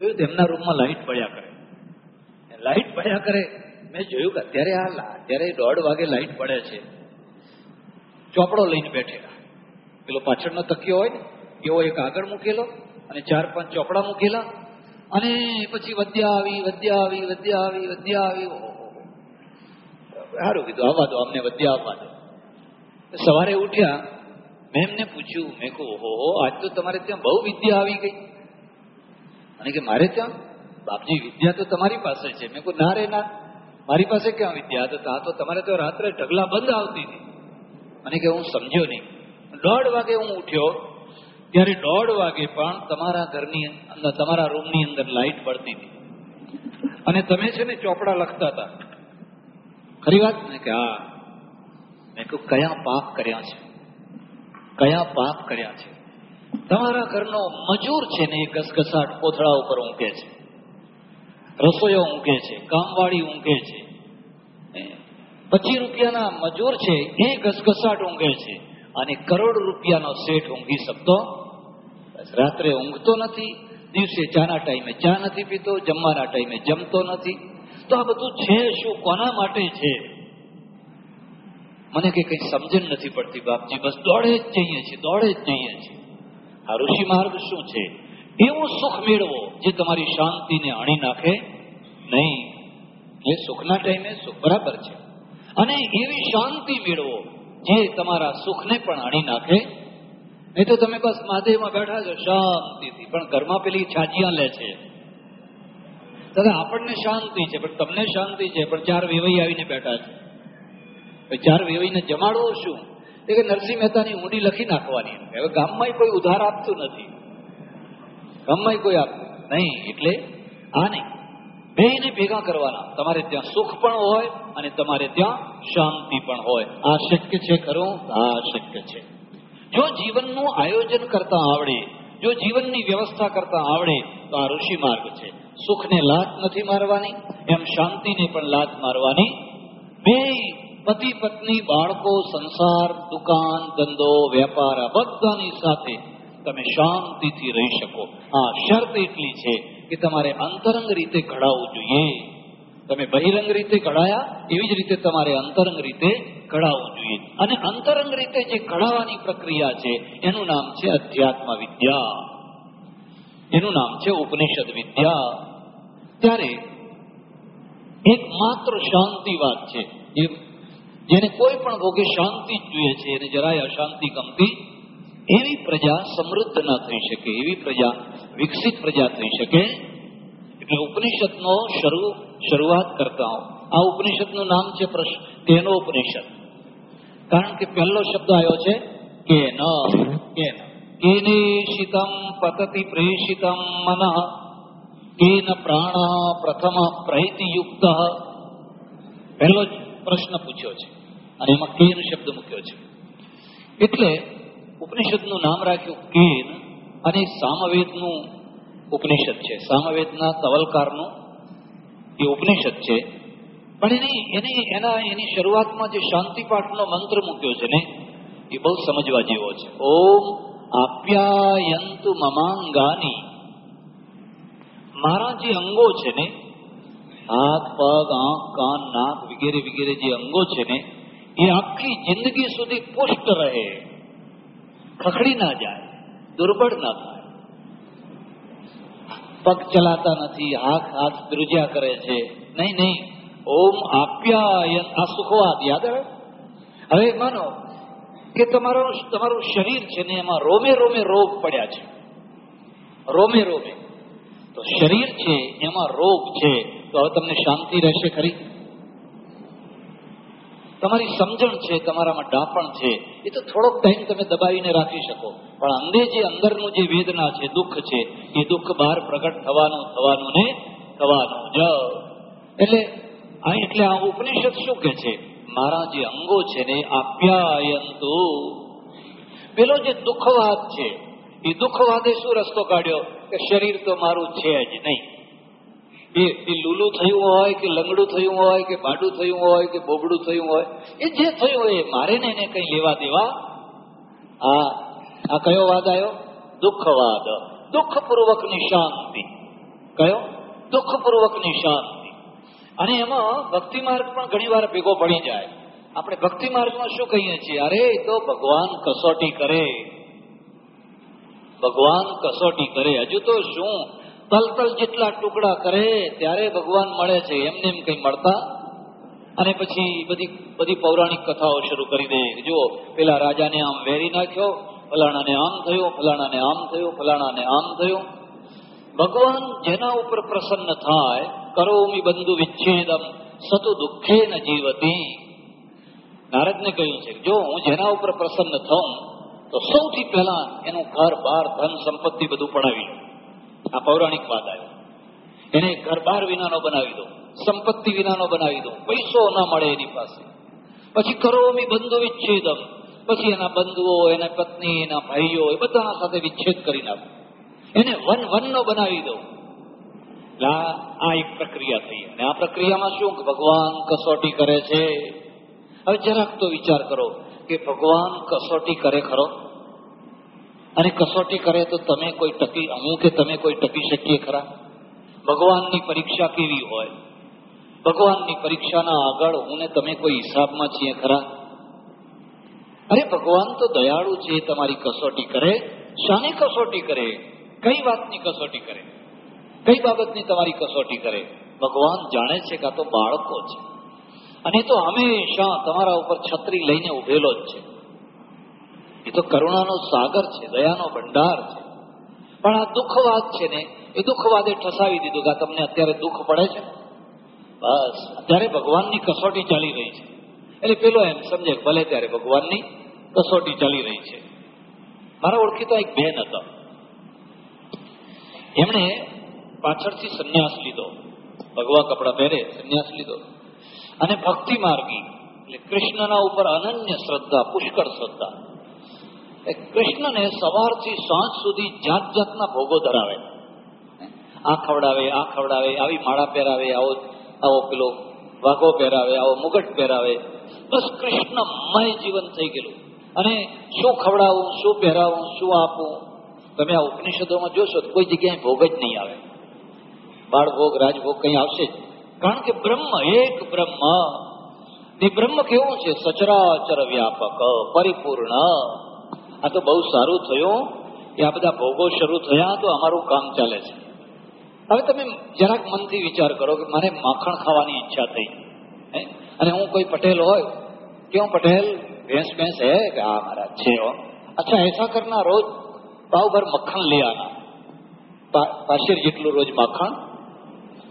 જોયું તેમના રૂમમાં લાઈટ પડ્યા કરે. લાઈટ પડ્યા કરે, મેં જોયું કે અત્યારે આ અત્યારે દોઢ વાગે લાઈટ પડે છે. ચોપડો લઈને બેઠેલા. પેલો પાછળનો તકિયો હોય ને, એવો એક આગળ મૂકેલો અને ચાર પાંચ ચોપડા મૂકેલા અને પછી વધ્યા આવી વધ્યા આવી વધ્યા આવી વધ્યા આવી સારું કીધું, આવવા દો, અમને વધ્યા આવવા દો. સવારે ઉઠ્યા, મેં એમને પૂછ્યું, મેં કહું ઓહો, આજ તો તમારે ત્યાં બહુ વિદ્યા આવી ગઈ. અને કે મારે ત્યાં બાપજી, વિદ્યા તો તમારી પાસે છે. મેં કહું, ના રે, ના. મારી પાસે ક્યાં વિદ્યા? તો તા તો તમારે તો રાત્રે ઢગલા બંધ આવતી હતી. મને કે હું સમજ્યો નહીં. દોઢ વાગે હું ઉઠ્યો. ત્યારે દોઢ વાગે પણ તમારા ઘરની અંદર, તમારા રૂમની અંદર લાઈટ પડતી હતી. અને તમે છે ને ચોપડા લખતા હતા. ખરી વાત? ને કે, હા. મેં કહ્યું કયા પાપ કર્યા છે? કયા પાપ કર્યા છે? તમારા ઘરનો મજૂર છે ને એ ઘસઘસાટ કોથળા ઉપર ઊંઘે છે. રસોઈયો ઊંઘે છે, કામવાળી ઊંઘે છે. પચીસ રૂપિયાના મજૂર છે, એ ઘસઘસાટ ઊંઘે છે. અને કરોડ રૂપિયાનો શેઠ ઊંઘી શકતો રાત્રે ઊંઘતો નથી, દિવસે ચાના ટાઈમે ચા નથી પીતો, જમવાના ટાઈમે જમતો નથી. તો આ બધું છે શું? કોના માટે છે? મને કે કઈ સમજણ નથી પડતી બાપજી. બસ દોડે જ જઈએ છીએ, દોડે જ જઈએ છીએ. આ ઋષિ માર્ગ શું છે? એવું સુખ મેળવો જે તમારી શાંતિને અણી નાખે નહીં. એ સુખના ટાઈમે સુખ બરાબર છે. અને એવી શાંતિ મેળવો જે તમારા સુખને પણ અણી નાખે. નહીં તો તમે બસ મહાદેવમાં બેઠા છો, શાંતિથી. પણ ઘરમાં પેલી છાજિયા લે છે. દાદા આપણને શાંતિ છે, પણ તમને શાંતિ છે. પણ ચાર વેવાઈ આવીને બેઠા છે. ચાર વેવાઈને જમાડવો શું? કે નરસિંહ મહેતાની ઊંડી લખી નાખવાની હવે ગામમાં કોઈ ઉધાર આપતું નથી. ગામમાં કોઈ આપતું નહીં, એટલે આ નહીં. બેને ભેગા કરવાના. તમારે ત્યાં સુખ પણ હોય અને તમારે ત્યાં શાંતિ પણ હોય. આ શક્ય છે ખરું? આ શક્ય છે. જો જીવનનું આયોજન કરતા આવડે, જો જીવનની વ્યવસ્થા કરતા આવડે, તો આ ઋષિ માર્ગ છે. સુખને લાત નથી મારવાની, એમ શાંતિને પણ લાત મારવાની બે પતિ પત્ની, બાળકો, સંસાર, દુકાન, ધંધો, વેપાર, આ બધાની સાથે તમે શાંતિથી રહી શકો. આ શરત એટલી છે કે તમારે અંતરંગ રીતે ઘડાવવું જોઈએ. તમે બહિરંગ રીતે ઘડાયા, એવી જ રીતે તમારે અંતરંગ રીતે ઘડાવવું જોઈએ. અને અંતરંગ રીતે જે ઘડાવાની પ્રક્રિયા છે, એનું નામ છે અધ્યાત્મ વિદ્યા. એનું નામ છે ઉપનિષદ વિદ્યા. ત્યારે એકમાત્ર શાંતિ વાત છે, એ જેને કોઈ પણ ભોગે શાંતિ જોઈએ છે, એને જરાય અશાંતિ ગમતી એવી પ્રજા સમૃદ્ધ ન થઈ શકે, એવી પ્રજા વિકસિત પ્રજા થઈ શકે. એટલે ઉપનિષદનો શરૂ, શરૂઆત કરતા હો આ ઉપનિષદનું નામ છે તેનો ઉપનિષદ? કારણ કે પહેલો શબ્દ આવ્યો છે કે ન કે કેનેશિતમ પતતિ પ્રેષિતમ મન, કેન પ્રાણ પ્રથમ પ્રહિતિયુક્ત. પહેલો જ પ્રશ્ન પૂછ્યો છે. અને એમાં કેન શબ્દ મૂક્યો છે. એટલે ઉપનિષદનું નામ રાખ્યું કેન અને સામવેદનું ઉપનિષદ છે. સામવેદના તવલકારનું એ ઉપનિષદ છે. પણ એની એની, એના, એની શરૂઆતમાં જે શાંતિપાઠનો મંત્ર મૂક્યો છે ને, એ બહુ સમજવા જેવો છે. ઓમ આપ્યાયંતુ મમાંગાની. મારા જે અંગો છે ને હાથ, પગ, આંખ, કાન, નાક વગેરે વગેરે જે અંગો છે ને એ આખી જિંદગી સુધી પુષ્ટ રહે. ખખડી ના જાય, દુર્બળ ના થાય. પગ ચલાતા નથી, હાથ હાથ ધ્રુજ્યા કરે છે. નહીં નહીં, ઓમ આપ્યા આ સુખવાદ, યાદ આવે હવે માનો કે તમારું તમારું શરીર છે ને એમાં રોમે રોમે રોગ પડ્યા છે. રોમે રોમે. તો શરીર છે, એમાં રોગ છે, તો હવે તમને શાંતિ રહેશે ખરી? તમારી સમજણ છે, તમારામાં ડાપણ છે, એ તો થોડોક ટાઈમ તમે દબાવીને રાખી શકો. પણ અંદે જે અંદરનું જે વેદના છે, દુઃખ છે, એ દુઃખ બહાર પ્રગટ થવાનું થવાનું ને થવાનું જ. એટલે આ એટલે આ ઉપનિષદ શું કે છે? મારા જે અંગો છે ને, આપ્યાયંતુ. પેલો જે દુઃખવાદ છે, એ દુઃખવાદે શું રસ્તો કાઢ્યો? કે શરીર તો મારું છે જ નહીં. એ લૂલું થયું હોય કે લંગડું થયું હોય કે ભાડું થયું હોય કે બોબડું થયું હોય, એ જે થયું હોય એ મારે ને એને કઈ લેવા દેવા? આ આ કયો વાદ આવ્યો દુઃખવાદ. દુઃખપૂર્વકની શાંતિ કયો? દુઃખપૂર્વકની શાંતિ અને એમાં ભક્તિ માર્ગ પણ ઘણી વાર ભેગો પડી જાય. આપણે ભક્તિ માર્ગમાં શું કહીએ છીએ? અરે તો ભગવાન કસોટી કરે. ભગવાન કસોટી કરે. હજુ તો શું? તલતલ જેટલા ટુકડા કરે, ત્યારે ભગવાન મળે છે. એમને એમ કઈ મળતા? અને પછી બધી બધી પૌરાણિક કથાઓ શરૂ કરી દે. જો પેલા રાજાને આમ વેરી નાખ્યો, ફલાણાને આમ થયું, ફલાણાને આમ થયું, ફલાણાને આમ થયું. ભગવાન જેના ઉપર પ્રસન્ન થાય, કરોમી બંધુ વિચ્છેદમ સતુ દુઃખે ન જીવતી. નારદને કહ્યું છે જો હું જેના ઉપર પ્રસન્ન થઉં તો સૌથી પહેલા એનું ઘર બાર ધન સંપત્તિ બધું પડાવી આ પૌરાણિક વાત આવી એને ઘર બાર વિનાનો બનાવી દો, સંપત્તિ વિનાનો બનાવી દો, પૈસો ના મળે એની પાસે. પછી કરોમી બંધુ વિચ્છેદમ. પછી એના બંધુઓ, એના પત્ની, એના ભાઈઓ, એ બધાના સાથે વિચ્છેદ કરી નાખો. એને વન વનનો બનાવી દો. આ એક પ્રક્રિયા થઈ અને આ પ્રક્રિયામાં શું? ભગવાન કસોટી કરે છે. હવે જરાક તો વિચાર કરો. કે ભગવાન કસોટી કરે ખરો? અને કસોટી કરે તો તમે કોઈ ટકી હું કે તમે કોઈ ટકી શકીએ ખરા? ભગવાનની પરીક્ષા કેવી હોય? ભગવાનની પરીક્ષાના આગળ હું ને તમે કોઈ હિસાબમાં છીએ ખરા? અરે ભગવાન તો દયાળુ છે, તમારી કસોટી કરે. શાની કસોટી કરે? કઈ વાતની કસોટી કરે? કઈ બાબતની તમારી કસોટી કરે? ભગવાન જાણે છે કે તો બાળકો છે. અને તો હંમેશા તમારા ઉપર છત્રી લઈને ઉભેલો જ છે. એ તો કરુણાનો સાગર છે, દયાનો ભંડાર છે. પણ આ દુઃખવાદ છે ને, એ દુઃખવાદે ઠસાવી દીધું કે તમને અત્યારે દુઃખ પડે છે? બસ, અત્યારે ભગવાનની કસોટી ચાલી રહી છે. એટલે પેલો એમ, સમજે ભલે ત્યારે ભગવાનની કસોટી ચાલી રહી છે. મારા ઓળખીતો એક બેન હતા. એમણે પાછળથી સંન્યાસ લીધો. ભગવા કપડા પહેરે સંન્યાસ લીધો. અને ભક્તિ માર્ગી. એટલે કૃષ્ણના ઉપર અનન્ય શ્રદ્ધા, પુષ્કળ શ્રદ્ધા. એ કૃષ્ણને સવારથી સાંજ સુધી જાત જાતના ભોગો ધરાવે. આ ખવડાવે આ ખવડાવે, આવી માળા પહેરાવે, આવો આવો પેલો વાઘો પહેરાવે, આવો મુગટ પહેરાવે. બસ કૃષ્ણમય જીવન થઈ ગયેલું. અને શું ખવડાવવું શું પહેરાવું, શું આપવું તમે આ ઉપનિષદોમાં જોશો કોઈ જગ્યાએ ભોગ જ નહીં આવે. બાળભોગ, રાજભોગ કઈ આવશે જ. કારણ કે બ્રહ્મ એક બ્રહ્મ. તે બ્રહ્મ કેવું છે? સચરાચર વ્યાપક, પરિપૂર્ણ. આ તો બહુ સારું થયું. કે આ બધા ભોગો શરૂ થયા તો અમારું કામ ચાલે છે. હવે તમે જરાક મનથી વિચાર કરો કે મારે માખણ ખાવાની ઈચ્છા થઈ. અને હું કોઈ પટેલ હોય કે હું પટેલ? ભેંસ ભેંસ, હે? કે આ મારા છે અચ્છા, એસા કરના રોજ પાવભર મખણ લે આના. પાશીર જેટલું રોજ માખણ.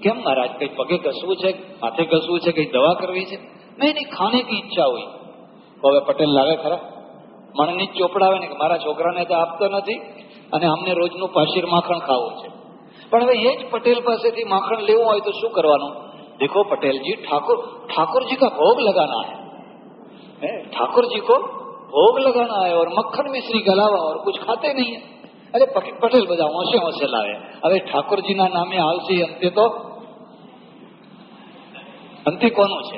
કેમ મહારાજ કઈ પગે ઘસવું છે માથે ઘસવું છે કઈ દવા કરવી છે નહીં નહીં ખાને કી ઈચ્છા હોય તો હવે પટેલ લાવે ખરા મણની જ ચોપડાવે ને કે મારા છોકરાને તો આપતો નથી અને અમને રોજનું પાશીર માખણ ખાવું છે પણ હવે એ જ પટેલ પાસેથી માખણ લેવું હોય તો શું કરવાનું देखो पटेल जी ठाकुर ठाकुर जी का भोग लगाना है हैं? ठाकुर जी को भोग लगाना है और मक्खन मिश्री के अलावा और कुछ खाते नहीं है અરે પટેલ પટેલ બધા હોંશે હોંશે લાવે હવે ઠાકોરજીના નામે આવશે એ અંતે તો અંતે કોનો છે?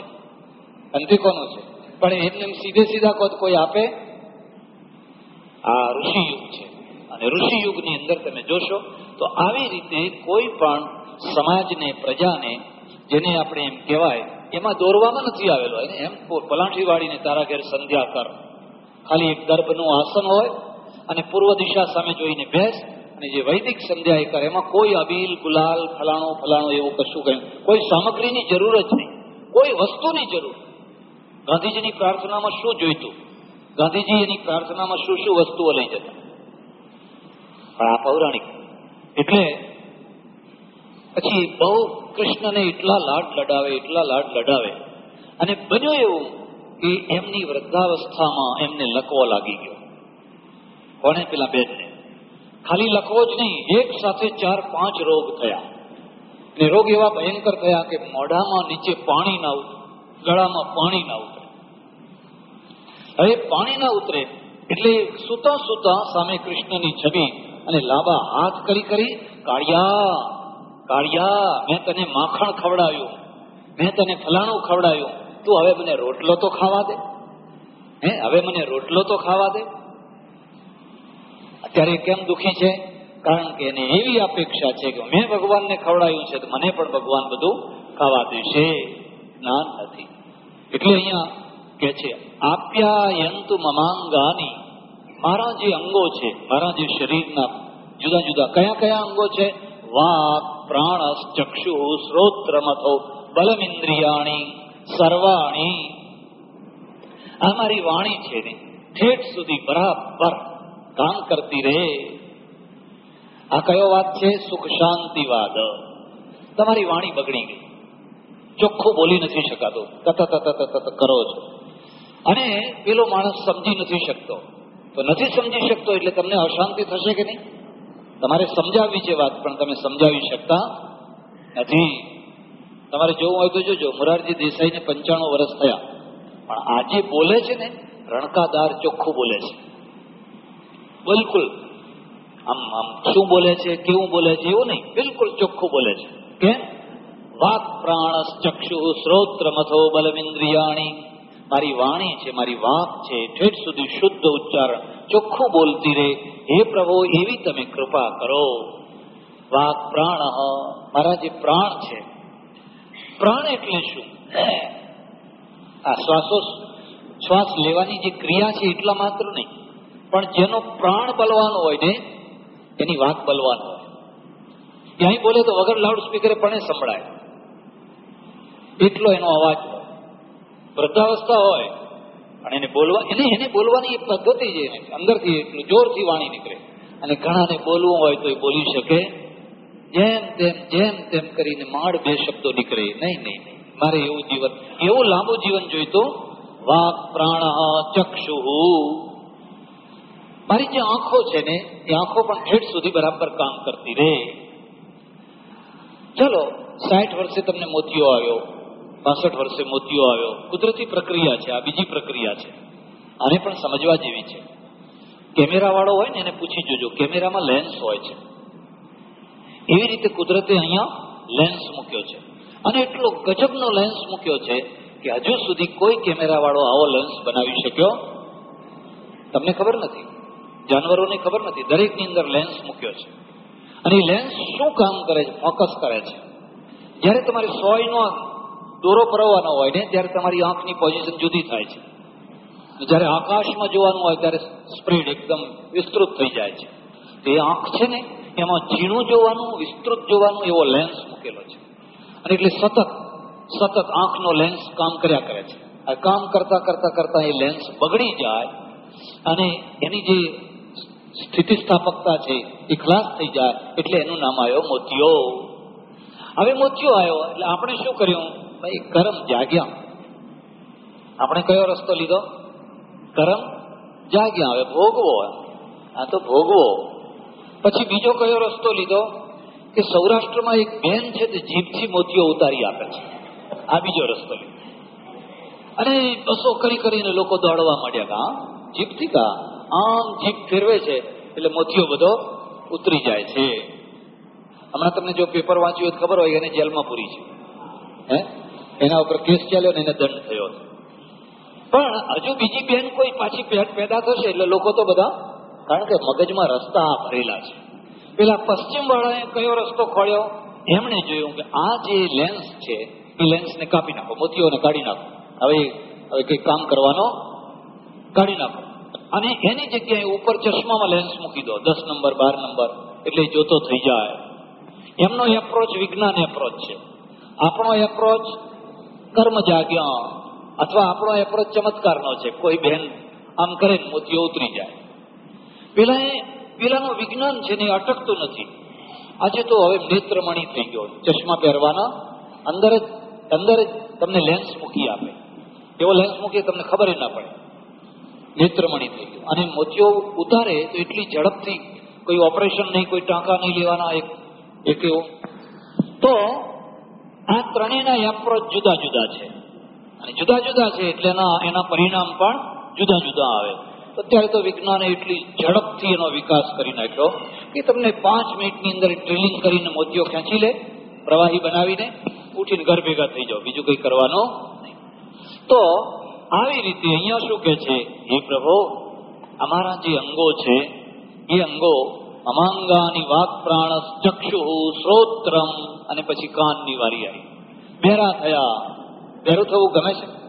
અંતે કોનો છે? પણ એમને સીધે સીધા કોદ કોઈ આપે? આ ઋષિ યુગ છે. અને ઋષિ યુગની અંદર તમે જોશો, તો આવી રીતે કોઈ પણ સમાજને, પ્રજાને, જેને આપણે એમ કહેવાય, એમાં દોરવામાં નથી આવેલો. એને એમ પલાઠી વાળીને તારા ઘેર સંધ્યા કર. ખાલી એક દર્ભનું આસન હોય અને પૂર્વ દિશા સામે જોઈને બેસ અને જે વૈદિક સંધ્યા એ કરે, એમાં કોઈ અબીલ, ગુલાલ, ફલાણો ફલાણો એવું કશું કહ્યું કોઈ સામગ્રીની જરૂર જ નહીં. કોઈ વસ્તુની જરૂર. ગાંધીજીની પ્રાર્થનામાં શું જોઈતું? ગાંધીજી એની પ્રાર્થનામાં શું શું વસ્તુઓ લઈ જતા? પણ આ પૌરાણિક. એટલે પછી બહુ કૃષ્ણને એટલા લાડ લડાવે, એટલા લાડ લડાવે. અને બન્યું એવું કે એમની વૃદ્ધાવસ્થામાં એમને લકવો લાગી ગયો. કોને પેલા બેનને? ખાલી લકવો જ નહીં, એક સાથે ચાર પાંચ રોગ થયા. ને રોગ એવા ભયંકર થયા કે મોઢામાં નીચે પાણી ના ઉતરે, ગળામાં પાણી ના ઉતરે. હવે પાણી ના ઉતરે એટલે સુતા સુતા સામે કૃષ્ણની છબી અને લાંબા હાથ કરી કરી, કાળિયા કાળિયા, મેં તને માખણ ખવડાવ્યું, મેં તને ફલાણું ખવડાવ્યું, તું હવે મને રોટલો તો ખાવા દે, હે, હવે મને રોટલો તો ખાવા દે. અત્યારે કેમ દુખી છે? કારણ કે એને એવી અપેક્ષા છે કે મેં ભગવાનને ખવડાવ્યું છે, તો મને પણ ભગવાન બધું ખાવા દેશે. જ્ઞાન નથી. એટલે અહીંયા કે છે આપ્યા યંતુ મમાંગાની. મારા જે અંગો છે, મારા જે શરીરના જુદા જુદા કયા કયા અંગો છે? વાક પ્રાણસ ચક્ષુ શ્રોત્ર મથો બલમિન્દ્રિયાણી, સર્વાણી. આ મારી વાણી છે ને, ઠેઠ સુધી બરાબર કામ કરતી રહે. આ કયો વાત છે? સુખ શાંતિ વાદ. તમારી વાણી બગડી ગઈ. ચોખ્ખું બોલી નથી શકાતો. તત તત તત કરો છો. અને પેલો માણસ સમજી નથી શકતો. તો નથી સમજી શકતો એટલે તમને અશાંતિ થશે કે નહીં? તમારે સમજાવવી છે વાત, પણ તમે સમજાવી શકતા નથી. તમારે જોવું હોય તો જોજો. મોરારજી દેસાઈને પંચાણું વર્ષ થયા. પણ આજે બોલે છે ને, રણકાદાર ચોખ્ખું બોલે છે. બિલકુલ. આમ આમ શું બોલે છે કેવું બોલે છે એવું નહીં. બિલકુલ ચોખ્ખું બોલે છે. કે? વાક પ્રાણસ ચક્ષુ શ્રોત્ર મથો બલમિન્દ્રિયાણી. મારી વાણી છે મારી વાક છે ઠેઠ સુધી શુદ્ધ ઉચ્ચારણ. ચોખ્ખું બોલતી રહે હે પ્રભુ એવી તમે કૃપા કરો. વાક પ્રાણ મારા જે પ્રાણ છે. પ્રાણ એટલે શું? આ શ્વાસો શ્વાસ લેવાની જે ક્રિયા છે એટલા માત્ર નહીં. પણ જેનો પ્રાણ બલવાનો હોય ને એની વાત બલવાન હોય. ક્યાંય બોલે તો વગર લાઉડ પણ સંભળાય. એટલો એનો અવાજ હોય. વૃદ્ધાવસ્થા હોય અને એને બોલવા, એને એને બોલવાની પદ્ધતિ એને અંદરથી એટલું જોરથી વાણી નીકળે. અને ઘણાને બોલવું હોય તો એ બોલી શકે, જેમ તેમ જેમ તેમ કરીને માળ બે શબ્દો નીકળે. નહીં નહીં નહીં. મારે એવું જીવન, એવું લાંબુ જીવન જોઈતું, વાક પ્રાણ ચક્ષુ મારી જે આંખો છે ને, એ આંખો પણ ઠેઠ સુધી બરાબર કામ કરતી રહે ચલો, સાઠ વર્ષે તમને મોતિયો આવ્યો, પાસઠ વર્ષે મોતિયો આવ્યો. કુદરતી પ્રક્રિયા છે, આ બીજી પ્રક્રિયા છે. આને પણ સમજવા જેવી છે. કેમેરા વાળો હોય ને, એને પૂછી જોજો. કેમેરામાં લેન્સ હોય છે. એવી રીતે કુદરતે અહીંયા લેન્સ મૂક્યો છે. અને એટલો ગજબનો લેન્સ મૂક્યો છે કે હજુ સુધી કોઈ કેમેરા વાળો આવો લેન્સ બનાવી શક્યો? તમને ખબર નથી? જાનવરોને ખબર નથી. દરેકની અંદર લેન્સ મૂક્યો છે. અને એ લેન્સ શું કામ કરે છે? ફોકસ કરે છે. જ્યારે તમારે સોયનો દોરો પરવવાનો હોય ને, ત્યારે તમારી આંખની પોઝિશન જુદી થાય છે. જ્યારે આકાશમાં જોવાનું હોય, ત્યારે સ્પ્રેડ એકદમ વિસ્તૃત થઈ જાય છે. એ આંખ છે ને, એમાં ઝીણું જોવાનું, વિસ્તૃત જોવાનું એવો લેન્સ મૂકેલો છે. અને એટલે સતત સતત આંખનો લેન્સ કામ કર્યા કરે છે. આ કામ કરતા કરતા કરતા એ લેન્સ બગડી જાય અને એની જે સ્થિતિસ્થાપકતા છે. એ થઈ જાય, એટલે એનું નામ આવ્યો મોતિયો. હવે મોતિયો આવ્યો, એટલે આપણે શું કર્યું? ભાઈ કરમ જાગ્યા. આપણે કયો રસ્તો લીધો? કરમ જાગ્યા. હવે ભોગવો આ તો ભોગવો. પછી બીજો કયો રસ્તો લીધો? કે સૌરાષ્ટ્રમાં એક બેન છે તે જીભથી મોતીઓ ઉતારી આપે છે. આ બીજો રસ્તો લીધો. અને બસો કરી કરીને લોકો દોડવા માંડ્યા કા? જીભથી કા? આમ જીભ ફેરવે છે, એટલે મોતિયો બધો ઉતરી જાય છે. હમણાં તમને જો પેપર વાંચ્યું હોય ખબર હોય એને જેલમાં પૂરી છે. હે? એના ઉપર કેસ ચાલ્યો ને એને દંડ થયો. પણ હજુ બીજી બેન કોઈ પાછી પેદા થશે એટલે લોકો તો બધા, કારણ કે મગજમાં રસ્તા ભરેલા છે. પેલા પશ્ચિમ વાળાએ કયો રસ્તો ખોળ્યો? એમણે જોયું કે આ જે લેન્સ છે, એ લેન્સને કાપી નાખો, મોતીઓને કાઢી નાખો. હવે હવે કઈ કામ કરવાનો કાઢી નાખો. અને એની જગ્યાએ ઉપર ચશ્મામાં લેન્સ મૂકી દો. દસ નંબર, બાર નંબર, એટલે જોતો થઈ જાય. એમનો એપ્રોચ વિજ્ઞાન એપ્રોચ છે. આપણો એપ્રોચ કર્મ જાગ્યા અથવા આપણો એપ્રોચ ચમત્કારનો છે. કોઈ બેન આમ કરે મોતીઓ ઉતરી જાય. પેલા એ, પેલાનું વિજ્ઞાન છે ને અટકતું નથી. આજે તો હવે નેત્રમણી થઈ ગયો. ચશ્મા પહેરવાના, અંદર જ અંદર જ તમને લેન્સ મૂકી આપે. એવો લેન્સ મૂકી તમને ખબર ના પડે. નેત્રમણી થઈ ગયું. અને મોતિયો ઉતારે તો એટલી ઝડપથી કોઈ ઓપરેશન નહીં, કોઈ ટાંકા નહીં લેવાના, એક એક એવો. તો આ ત્રણેયના એપ્રોચ જુદા જુદા છે. અને જુદા જુદા છે એટલે એના પરિણામ પણ જુદા જુદા આવે. અત્યારે તો વિજ્ઞાને એટલી ઝડપથી એનો વિકાસ કરી નાખ્યો કે તમને પાંચ મિનિટની અંદર ડ્રિલિંગ કરીને મોતિયો ખેંચી લે, પ્રવાહી બનાવીને ઉઠીને ઘર ભેગા થઈ જાઓ. બીજું કંઈ કરવાનું નહીં. તો આવી રીતે અહીંયા શું કે છે? હે પ્રભુ, અમારા જે અંગો છે, એ અંગો અમાંગાની વાક પ્રાણ ચક્ષુ શ્રોત્રમ અને પછી કાનની વારી આવી. બેરા થયા. બેરું થવું ગમે છે?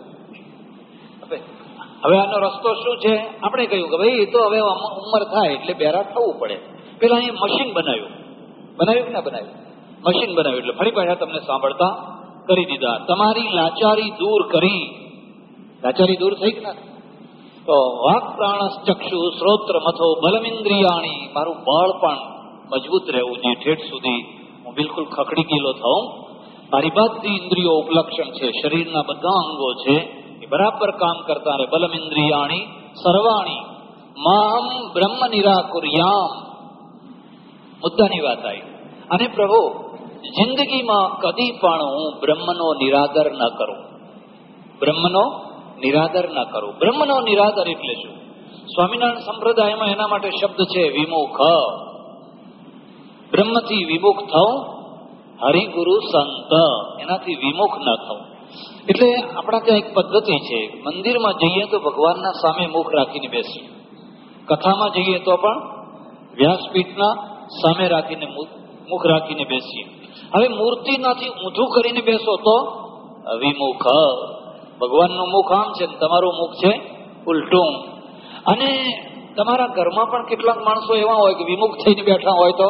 હવે આનો રસ્તો શું છે? આપણે કહ્યું કે ભાઈ, એ તો હવે ઉંમર થાય એટલે બેરા થવું પડે. પેલા અહીંયા મશીન બનાવ્યું. બનાવ્યું કે ના બનાવ્યું? મશીન બનાવ્યું એટલે ફરી પાછા તમને સાંભળતા કરી દીધા. તમારી લાચારી દૂર કરી. લાચારી દૂર થઈ કે તો વાક પ્રાણ ચક્ષુ શ્રોત્ર મથો બલમિન્દ્રિયાણી, મારું બળ પણ મજબૂત રહેવું જોઈએ ઠેઠ સુધી હું બિલકુલ ખકડી ગયેલો થઉં. મારી બધી ઇન્દ્રિયો ઉપલક્ષણ છે, શરીરના બધા અંગો છે, એ બરાબર કામ કરતા રહે. બલમિન્દ્રિયાણી, સર્વાણી માહમ બ્રહ્મ નિરાકુર્યામ મુદ્દાની વાત આવી. અને પ્રભુ, જિંદગીમાં કદી પણ હું બ્રહ્મનો નિરાદર ન કરું. બ્રહ્મનો નિરાદર ના કરો. બ્રહ્મનો નિરાદર એટલે શું? સ્વામિનારાયણ સંપ્રદાયમાં એના માટે શબ્દ છે વિમુખ. બ્રહ્મથી વિમુખ થવું હરિગુરુ સંત. એનાથી વિમુખ ન થવું એટલે આપણા ત્યાં એક પદ્ધતિ છે, મંદિરમાં જઈએ તો ભગવાનના સામે મુખ રાખીને બેસીએ. કથામાં જઈએ તો પણ વ્યાસપીઠના સામે રાખીને મુખ રાખીને બેસીએ. હવે મૂર્તિનાથી ઊંધું કરીને બેસો તો વિમુખ. ભગવાનનું મુખ આમ છે તમારું મુખ છે ઉલટું. અને તમારા ઘરમાં પણ કેટલાક માણસો એવા હોય કે વિમુખ થઈને બેઠા હોય તો?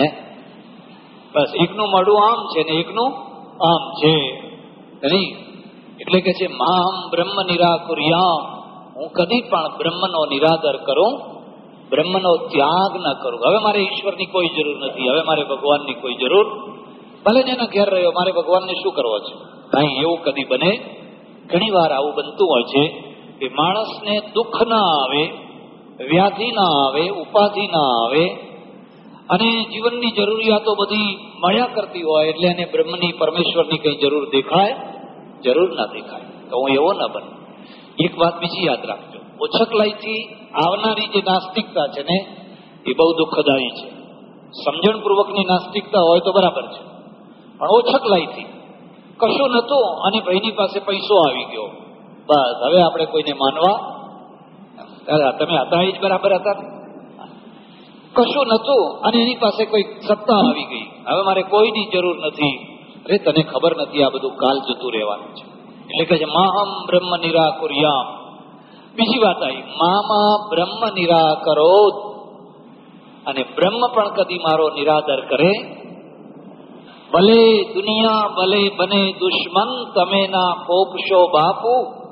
હે? બસ, એકનું મોઢું આમ છે ને એકનું આમ છે. નહીં? એટલે કે છે, મામ બ્રહ્મ નિરાકુર્યામ. હું કદી પણ બ્રહ્મનો નિરાદર કરું, બ્રહ્મનો ત્યાગ ન કરું. હવે મારે ઈશ્વરની કોઈ જરૂર નથી, હવે મારે ભગવાનની કોઈ જરૂર. ભલે ને એના ઘેર રહ્યો, મારે ભગવાનને શું કરવો છે? કાંઈ એવું કદી બને? ઘણી વાર આવું બનતું હોય છે કે માણસને દુઃખ ના આવે, વ્યાધિ ના આવે, ઉપાધિ ના આવે અને જીવનની જરૂરિયાતો બધી મળ્યા કરતી હોય એટલે એને બ્રહ્મની, પરમેશ્વરની કઈ જરૂર દેખાય? જરૂર ના દેખાય. તો હું એવો ના બને. એક વાત બીજી યાદ રાખજો. ઓછકલાઈથી આવનારી જે નાસ્તિકતા છે ને, એ બહુ દુઃખદાયી છે. સમજણપૂર્વકની નાસ્તિકતા હોય તો બરાબર છે. પણ ઓછકલાઈથી કશું નતું અને ભાઈની પાસે પૈસો આવી ગયો. બસ, હવે આપણે કોઈને માનવા? તમે હતા એ જ બરાબર હતા ને? કશું નતું અને એની પાસે કોઈ સત્તા આવી ગઈ. હવે મારે કોઈની જરૂર નથી. અરે, તને ખબર નથી આ બધું કાલ જતું રહેવાનું છે. એટલે કે છે, માહમ બ્રહ્મ નિરાકુર્યામ. બીજી વાત આવી, મામા બ્રહ્મ નિરાકરો અને બ્રહ્મ પણ કદી મારો નિરાદર કરે ભલે દુનિયા ભલે બને દુશ્મન, તમે ના કોપશો બાપુ,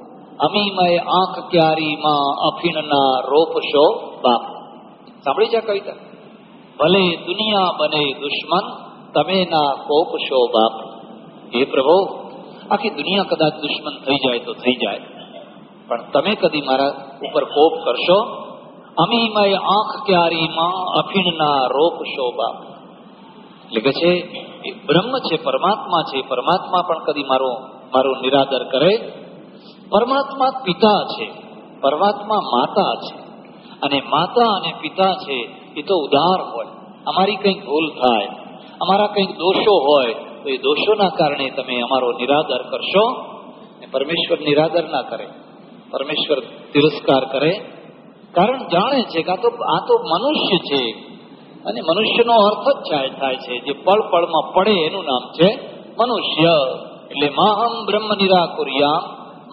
અમીમય આંખ ક્યારીમાં અફીણના રોપશો બાપુ. સાંભળી છે કવિતા? ભલે દુનિયા બને દુશ્મન, તમે ના કોપશો બાપુ. હે પ્રભુ, આખી દુનિયા કદાચ દુશ્મન થઈ જાય તો થઈ જાય. પણ તમે કદી મારા ઉપર કોપ કરશો? અમીમય આંખ ક્યારીમાં અફીણના રોપશો બાપુ. એટલે કે છે, એ બ્રહ્મ છે, પરમાત્મા છે પરમાત્મા પણ કદી મારો મારો નિરાદર કરે. પરમાત્મા પિતા છે, પરમાત્મા માતા છે. અને માતા અને પિતા છે, એ તો ઉદાર હોય. અમારી કંઈક ભૂલ થાય, અમારા કંઈક દોષો હોય, તો એ દોષોના કારણે તમે અમારો નિરાદર કરશો ને પરમેશ્વર નિરાદર ના કરે. પરમેશ્વર તિરસ્કાર કરે. કારણ જાણે છે કે આ તો આ તો મનુષ્ય છે. અને મનુષ્યનો અર્થ જ થાય થાય છે. જે પળ પળમાં પડે એનું નામ છે મનુષ્ય. એટલે માહમ બ્રહ્મ નિરાકુર્યામ.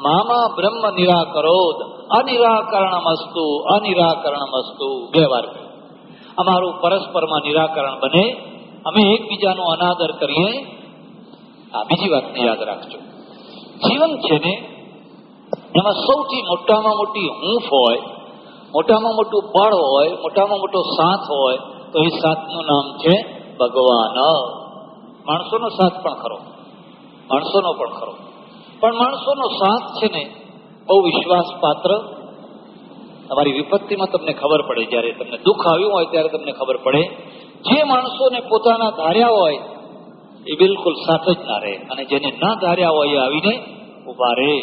મામા બ્રહ્મ નિરાકરોદ. અનિરાકરણમ અસ્તુ બે વાર. અમારું પરસ્પરમાં નિરાકરણ બને. અમે એકબીજાનો અનાદર કરીએ. આ બીજી વાતને યાદ રાખજો. જીવન છે ને, એમાં સૌથી મોટામાં મોટી હૂંફ હોય, મોટામાં મોટું બળ હોય, મોટામાં મોટો સાથ હોય તો એ સાથનું નામ છે ભગવાન. માણસોનો સાથ પણ ખરો. માણસોનો પણ ખરો. પણ માણસોનો સાથ છે ને, બહુ વિશ્વાસપાત્ર. તમારી વિપત્તિમાં તમને ખબર પડે, જ્યારે તમને દુઃખ આવ્યું હોય ત્યારે તમને ખબર પડે. જે માણસોને પોતાના ધાર્યા હોય, એ બિલકુલ સાથ જ ના રહે. અને જેને ના ધાર્યા હોય એ આવીને ઊભા રહે.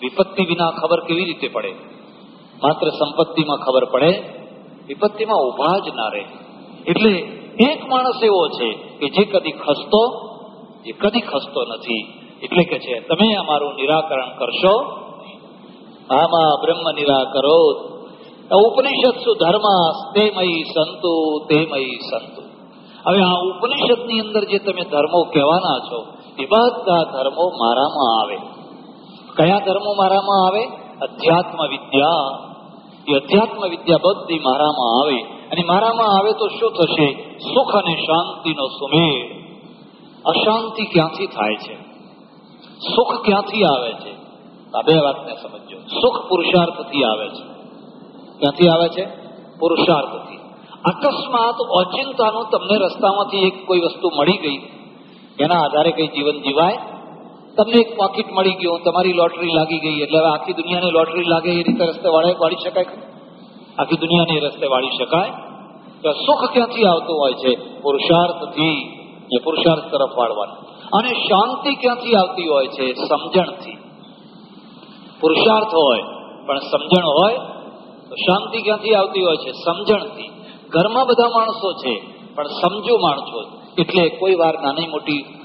વિપત્તિ વિના ખબર કેવી રીતે પડે? માત્ર સંપત્તિમાં ખબર પડે. વિપત્તિમાં ઊભા જ ના રહે. એટલે એક માણસ એવો છે કે જે કદી ખસતો, જે કદી ખસતો નથી. એટલે કે છે, તમે અમારું નિરાકરણ કરશો? આમાં બ્રહ્મ નિરાકરો ઉપનિષદ ધર્મ તેમયી સંતુ તેમયી સંતુ. હવે આ ઉપનિષદની અંદર જે તમે ધર્મો કહેવાના છો, એ બધા ધર્મો મારામાં આવે. કયા ધર્મો મારામાં આવે? અધ્યાત્મ વિદ્યા એ અધ્યાત્મ વિદ્યા બધી મારામાં આવે. અને મારામાં આવે તો શું થશે? સુખ અને શાંતિનો સુમેળ. અશાંતિ ક્યાંથી થાય છે? સુખ ક્યાંથી આવે છે? આ બે વાતને સમજો સુખ પુરુષાર્થથી આવે છે. ક્યાંથી આવે છે? પુરુષાર્થથી. અકસ્માત અચિંતાનો તમને રસ્તામાંથી એક કોઈ વસ્તુ મળી ગઈ. એના આધારે કઈ જીવન જીવાય તમને એક પોકેટ મળી ગયું, તમારી લોટરી લાગી ગઈ, એટલે હવે આખી દુનિયાની લોટરી લાગે, એ રીતે રસ્તે વાળી શકાય? આખી દુનિયાની રસ્તે વાળી શકાય? તો સુખ ક્યાંથી આવતું હોય છે? પુરુષાર્થથી એ પુરુષાર્થ તરફ વાળવાનું. અને શાંતિ ક્યાંથી આવતી હોય છે? સમજણથી. પુરુષાર્થ હોય, પણ સમજણ હોય, તો શાંતિ ક્યાંથી આવતી હોય છે? સમજણથી. ઘરમાં બધા માણસો છે, પણ સમજો માણસો. એટલે કોઈ વાર નાની મોટી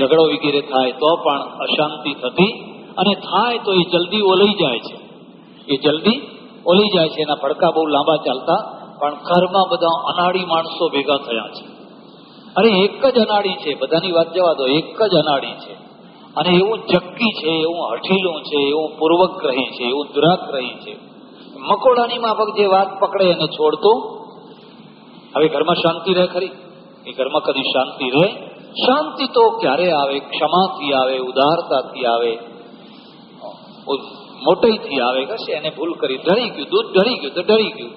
ઝઘડો વગેરે થાય તો પણ અશાંતિ થતી અને થાય તો એ જલ્દી ઓલઈ જાય છે. એ જલ્દી ઓલી જાય છે. એના ભડકા બહુ લાંબા ચાલતા પણ ઘરમાં બધા અનાડી માણસો ભેગા થયા છે. અરે એક જ અનાડી છે. બધાની વાત જવા દો. એક જ અનાડી છે. અને એવું ચક્કી છે, એવું હઠીલું છે, એવું પૂર્વગ્રહી છે, એવું દુરાગ્રહી છે. મકોડાની માફક જે વાત પકડે એને છોડતું. હવે ઘરમાં શાંતિ રહે ખરી? એ ઘરમાં કદી શાંતિ રહે શાંતિ તો ક્યારે આવે? ક્ષમાથી આવે, ઉદારતાથી આવે? મોટેથી આવે, કશે? એને ભૂલ કરી ઢળી ગયું, દૂધ ઢળી ગયું, તો ઢળી ગયું.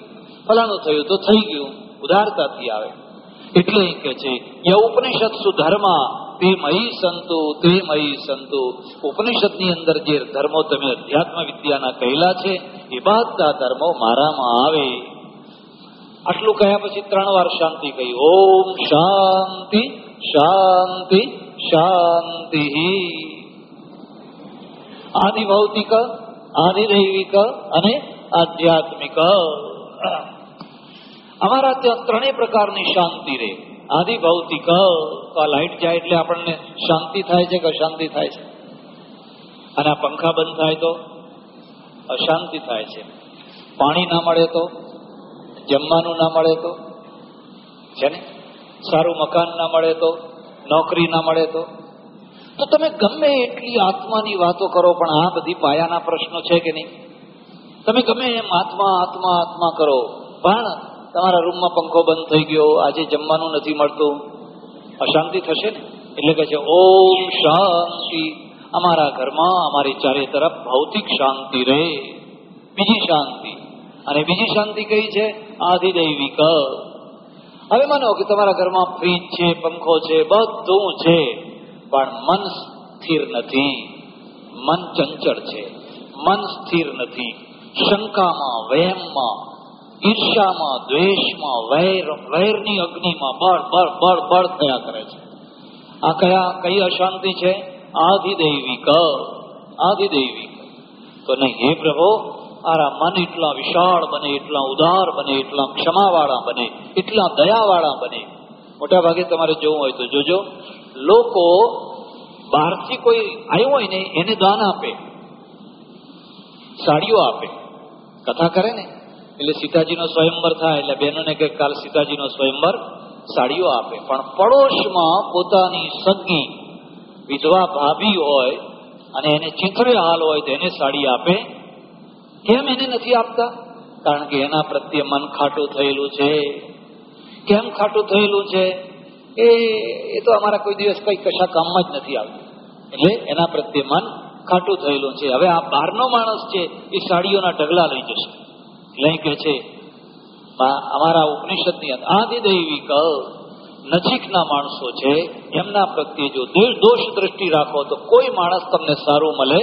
ફલાણું થયું, તો થઈ ગયું. ઉદારતાથી આવે. એટલે કે છે ઉપનિષદ સુધર્મા તે મહી સંતુ, તે મહી સંતુ. ઉપનિષદની અંદર જે ધર્મો તમે અધ્યાત્મ વિદ્યાના કહેલા છે, એ બધા ધર્મો મારામાં આવે. આટલું કહ્યા પછી ત્રણ વાર શાંતિ કહી, ઓમ શાંતિ શાંતિ શાંતિ. આદિ ભૌતિક આદિ દૈવિક અને આધ્યાત્મિક. અમારા ત્યાં ત્રણેય પ્રકારની શાંતિ રહે આદિ ભૌતિક. આ લાઈટ જાય એટલે આપણને શાંતિ થાય છે કે અશાંતિ થાય છે? અને આ પંખા બંધ થાય તો? અશાંતિ થાય છે. પાણી ના મળે તો? જમવાનું ના મળે તો? છે ને? સારું મકાન ના મળે તો, નોકરી ના મળે તો. તો તમે ગમે એટલી આત્માની વાતો કરો, પણ આ બધી પાયાના પ્રશ્નો છે કે નહીં? તમે ગમે એમ આત્મા આત્મા આત્મા કરો, પણ તમારા રૂમમાં પંખો બંધ થઈ ગયો, આજે જમવાનું નથી મળતું. અશાંતિ થશે ને? એટલે કે છે, ઓમ શાંતિ. અમારા ઘરમાં અમારી ચારે તરફ ભૌતિક શાંતિ રહે. બીજી શાંતિ. અને બીજી શાંતિ કઈ છે? આધિદૈવિક હવે માનો કે તમારા ઘરમાં ફ્રીજ છે, પંખો છે, બધું છે, પણ મન સ્થિર નથી. મન ચંચળ છે. મન સ્થિર નથી. શંકામાં, વહેમમાં ઈર્ષામાં દ્વેષમાં, વૈર, વૈરની અગ્નિમાં બળ બળ બળ બળ થયા કરે છે. આ કયા, કઈ અશાંતિ છે? આધિદૈવિક. આધિદૈવિક. તો નહીં, હે પ્રભુ મારા મન એટલા વિશાળ બને, એટલા ઉદાર બને, એટલા ક્ષમાવાળા બને, એટલા દયાવાળા બને. મોટા ભાગે તમારે જોવું હોય તો જોજો, લોકો બહારથી કોઈ આવ્યું હોય ને એને દાન આપે, સાડીઓ આપે, કથા કરે ને, એટલે સીતાજીનો સ્વયંવર થાય, એટલે બહેનોને કે કાલ સીતાજીનો સ્વયંવર સાડીઓ આપે. પણ પડોશમાં પોતાની સગી, વિધવા ભાભી હોય અને એને ચીંથરે હાલ હોય તો એને સાડી આપે કેમ એને નથી આપતા? કારણ કે એના પ્રત્યે મન ખાટું થયેલું છે. કેમ ખાટું થયેલું છે? એ એ તો અમારા કોઈ દિવસ કઈ કશા કામમાં જ નથી આવતું એટલે એના પ્રત્યે મન ખાટું થયેલું છે. હવે આ બહારનો માણસ છે, એ સાડીઓના ઢગલા લઈ જશે. લઈ કે છે અમારા ઉપનિષદની આદિદૈવિક નજીકના માણસો છે, એમના પ્રત્યે જો દોષ દ્રષ્ટિ રાખો, તો કોઈ માણસ તમને સારું મળે.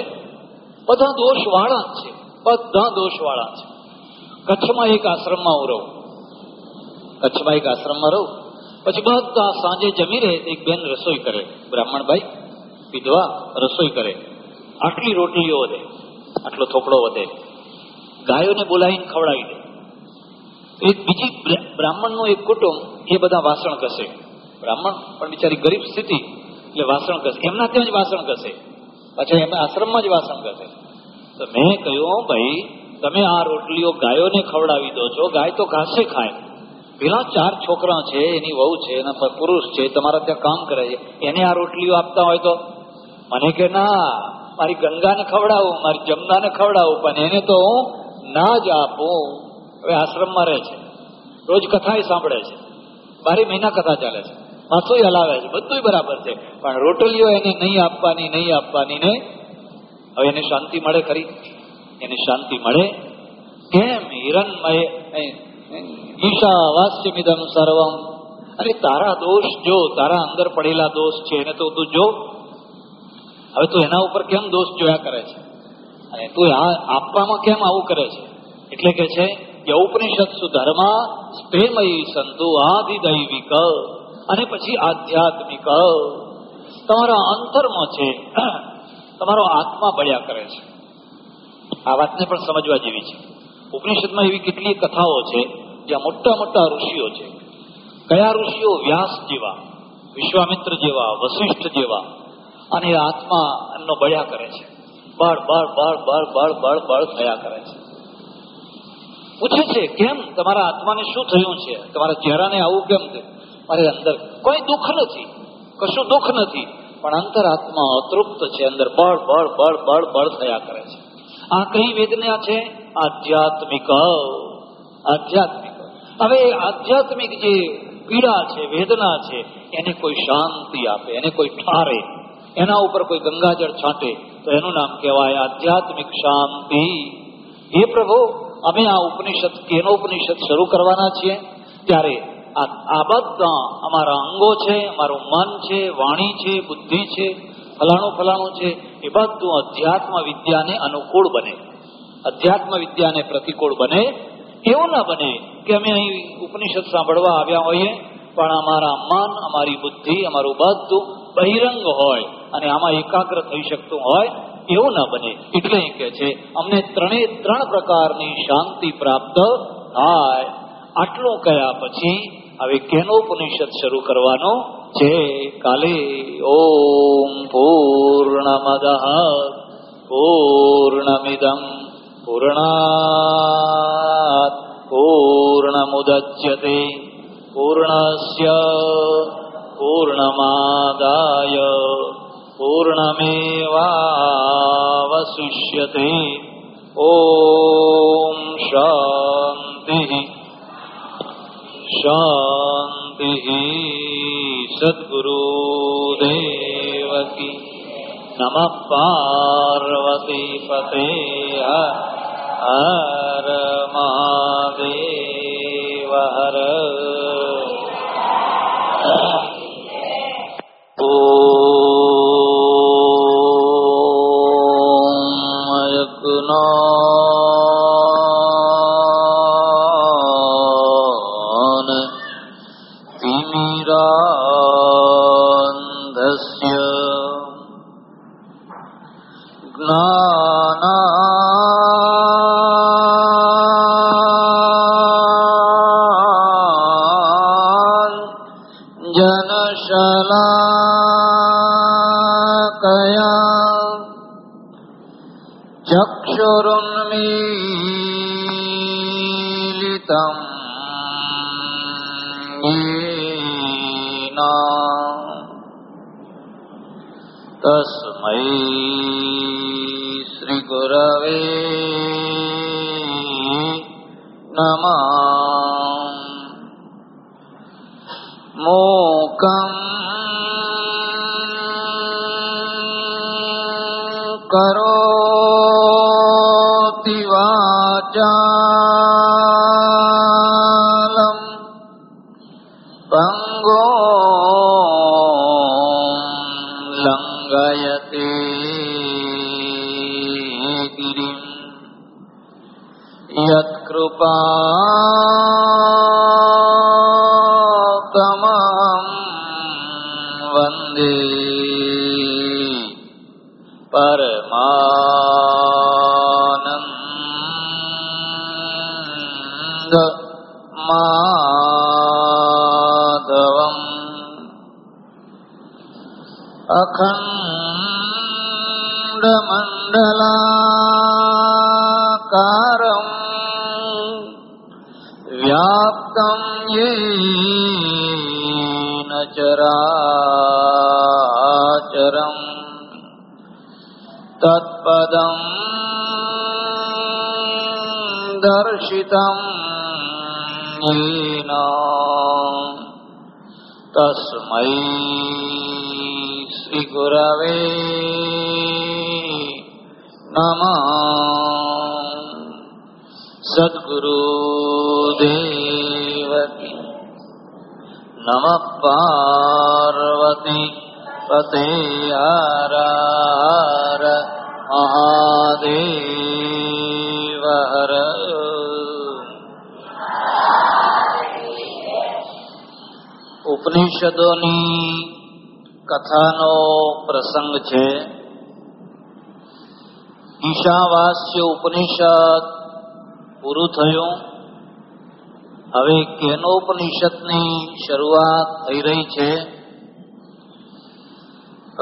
બધા દોષ વાળા છે. બધા દોષવાળા છે. કચ્છમાં એક આશ્રમમાં હું રહું. કચ્છમાં એક આશ્રમમાં રહું. પછી બધા સાંજે જમી રહે, એક બેન રસોઈ કરે. બ્રાહ્મણભાઈ, વિધવા રસોઈ કરે. આટલી રોટલીઓ વધે, આટલો થોકડો વધે. ગાયોને બોલાવીને ખવડાવી દે. એક બીજી બ્રાહ્મણનું એક કુટુંબ, એ બધા વાસણ કસે બ્રાહ્મણ પણ બિચારી ગરીબ સ્થિતિ, એટલે વાસણ કસે એમના ત્યાં જ વાસણ કસે પાછા એમના આશ્રમમાં જ વાસણ તો મેં કહ્યું ભાઈ, તમે આ રોટલીઓ ગાયોને ખવડાવી દો છો, ગાય તો ઘાસે ખાય. પેલા ચાર છોકરા છે, એની વહુ છે, એના પુરુષ છે, તમારા ત્યાં કામ કરે છે, એને આ રોટલીઓ આપતા હોય તો? મને કે, ના, મારી ગંગાને ખવડાવું, મારી જમનાને ખવડાવું, પણ એને તો હું ના જ આપું. હવે આશ્રમમાં રહે છે. રોજ કથા સાંભળે છે. બારે મહિના કથા ચાલે છે. માથું હલાવે છે. બધું બરાબર છે. પણ રોટલીઓ એને નહીં આપવાની નહીં આપવાની ને હવે એને શાંતિ મળે ખરી? એને શાંતિ મળે કેમ? હિરણમય ઈશા વાસ્યમિદમ સર્વમ. અરે તારા દોષ જો, તારા અંદર પડેલા દોષ છે, એને તો તું જો. હવે તું એના ઉપર કેમ દોષ જોયા કરે છે? અને તું આપવામાં કેમ આવું કરે છે? એટલે કે છે કે ઉપનિષદ ધર્મા સ્પેમયી સંતુ આદિદૈવિક અને પછી આધ્યાત્મિક. તમારા અંતરમાં છે. તમારો આત્મા બળ્યા કરે છે. આ વાતને પણ સમજવા જેવી છે. ઉપનિષદમાં એવી કેટલીય કથાઓ છે, જ્યાં મોટા મોટા ઋષિઓ છે. કયા ઋષિઓ વ્યાસ જેવા, વિશ્વામિત્ર જેવા વશિષ્ઠ જેવા, અને આત્મા એમનો બળ્યા કરે છે. બળ બળ બળ બળ બળ બળ બળ થયા કરે છે. પૂછે છે, કેમ તમારા આત્માને શું થયું છે? તમારા ચહેરાને આવું કેમ છે મારે અંદર કોઈ દુઃખ નથી. કશું દુઃખ નથી. પણ અંતર આત્મા અતૃપ્ત છે, અંદર બળ બળ બળ બળ બળ થયા કરે છે. આ કઈ વેદના છે? આધ્યાત્મિક. આધ્યાત્મિક. હવે આધ્યાત્મિક જે પીડા છે, વેદના છે, એને કોઈ શાંતિ આપે, એને કોઈ ઠારે એના ઉપર કોઈ ગંગાજળ છાંટે, તો એનું નામ કહેવાય આધ્યાત્મિક શાંતિ. હે પ્રભુ, અમે આ ઉપનિષદ, કેનો ઉપનિષદ શરૂ કરવાના છીએ? ત્યારે આ બધા અમારા અંગો છે, અમારું મન છે, વાણી છે, બુદ્ધિ છે, ફલાણું ફલાણું છે, એ બધું અધ્યાત્મ વિદ્યાને અનુકૂળ બને. અધ્યાત્મ વિદ્યાને પ્રતિકૂળ બને. એવું ના બને કે અમે અહીં ઉપનિષદ સાંભળવા આવ્યા હોઈએ, પણ અમારા મન, અમારી બુદ્ધિ, અમારું બધું બહિરંગ હોય અને આમાં એકાગ્ર થઈ શકતું હોય, એવું ના બને. એટલે કે છે, અમને ત્રણે ત્રણ પ્રકારની શાંતિ પ્રાપ્ત થાય. આટલું કયા પછી હવે કેનો ઉપનિષદ શરૂ કરવાનો છે કાલે ઓમ પૂર્ણમદ પૂર્ણમિદમ પૂર્ણાત પૂર્ણમુદચ્યતે પૂર્ણસ્ય પૂર્ણમાદાય પૂર્ણમેવાવશિષ્યતે ઓમ શાંતિ શાંતિ સદગુરુ દેવકી નમ પાર્વતી પતે હર મહાદેવ હર तमहं वन्दे દર્શિતમ येन તસ્મૈ શ્રી ગુરવે નમઃ સદગુરુ દેવ નમઃ પાર્વતી પતે ઉપનિષદોની કથાનો પ્રસંગ છે ઈશાવાસ્ય ઉપનિષદ પૂરું થયું હવે કેનોપનિષદની શરૂઆત થઈ રહી છે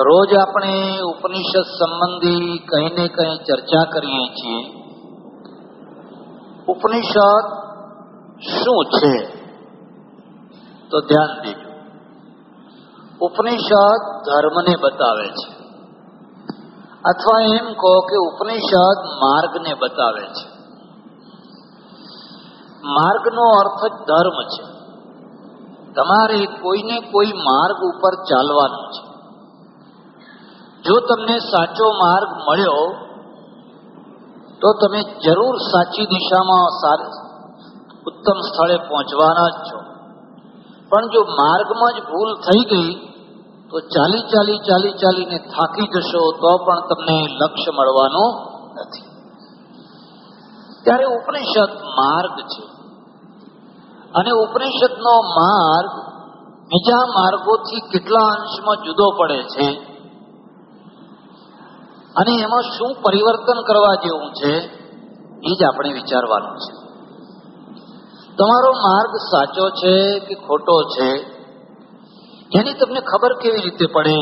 રોજ આપણે ઉપનિષદ સંબંધી કંઈ ને કંઈ ચર્ચા કરીએ છીએ ઉપનિષદ શું છે તો ધ્યાન દેજો ઉપનિષદ ધર્મને બતાવે છે. અથવા એમ કહો કે ઉપનિષદ માર્ગને બતાવે છે. માર્ગનો અર્થ જ ધર્મ છે. તમારે કોઈને કોઈ માર્ગ ઉપર ચાલવાનું છે. જો તમને સાચો માર્ગ મળ્યો, તો તમે જરૂર સાચી દિશામાં ઉત્તમ સ્થળે પહોંચવાના જ છો. પણ જો માર્ગમાં જ ભૂલ થઈ ગઈ, તો ચાલી ચાલી ચાલી ચાલીને થાકી જશો, તો પણ તમને લક્ષ્ય મળવાનું નથી. ત્યારે ઉપનિષદ માર્ગ છે. અને ઉપનિષદનો માર્ગ બીજા માર્ગોથી કેટલા અંશમાં જુદો પડે છે? અને એમાં શું પરિવર્તન કરવા જેવું છે, એ જ આપણે વિચારવાનું છે. તમારો માર્ગ સાચો છે કે ખોટો છે? એની તમને ખબર કેવી રીતે પડે?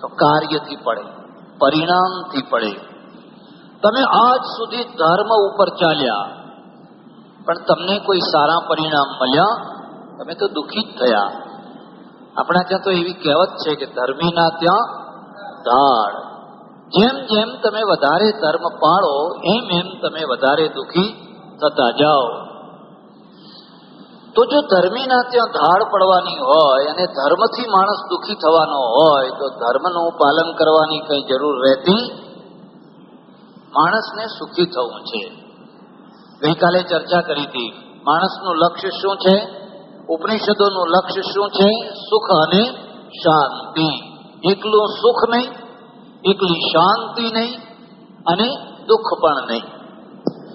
તો કાર્યથી પડે, પરિણામથી પડે. તમે આજ સુધી ધર્મ ઉપર ચાલ્યા, પણ તમને કોઈ સારા પરિણામ મળ્યા? તમે તો દુઃખી જ થયા. આપણા ત્યાં તો એવી કહેવત છે કે ધર્મીના ત્યાં ધાડ. જેમ જેમ તમે વધારે ધર્મ પાળો, એમ એમ તમે વધારે દુઃખી થતા જાઓ. તો જો ધર્મીના ત્યાં ધાડ પડવાની હોય અને ધર્મથી માણસ દુઃખી થવાનો હોય, તો ધર્મનું પાલન કરવાની કઈ જરૂર રહેતી માણસને સુખી થવું છે. ગઈકાલે ચર્ચા કરી હતી, માણસનું લક્ષ્ય શું છે? ઉપનિષદોનું લક્ષ્ય શું છે? સુખ અને શાંતિ. એકલું સુખ નહીં, એકલી શાંતિ નહીં અને દુઃખ પણ નહીં.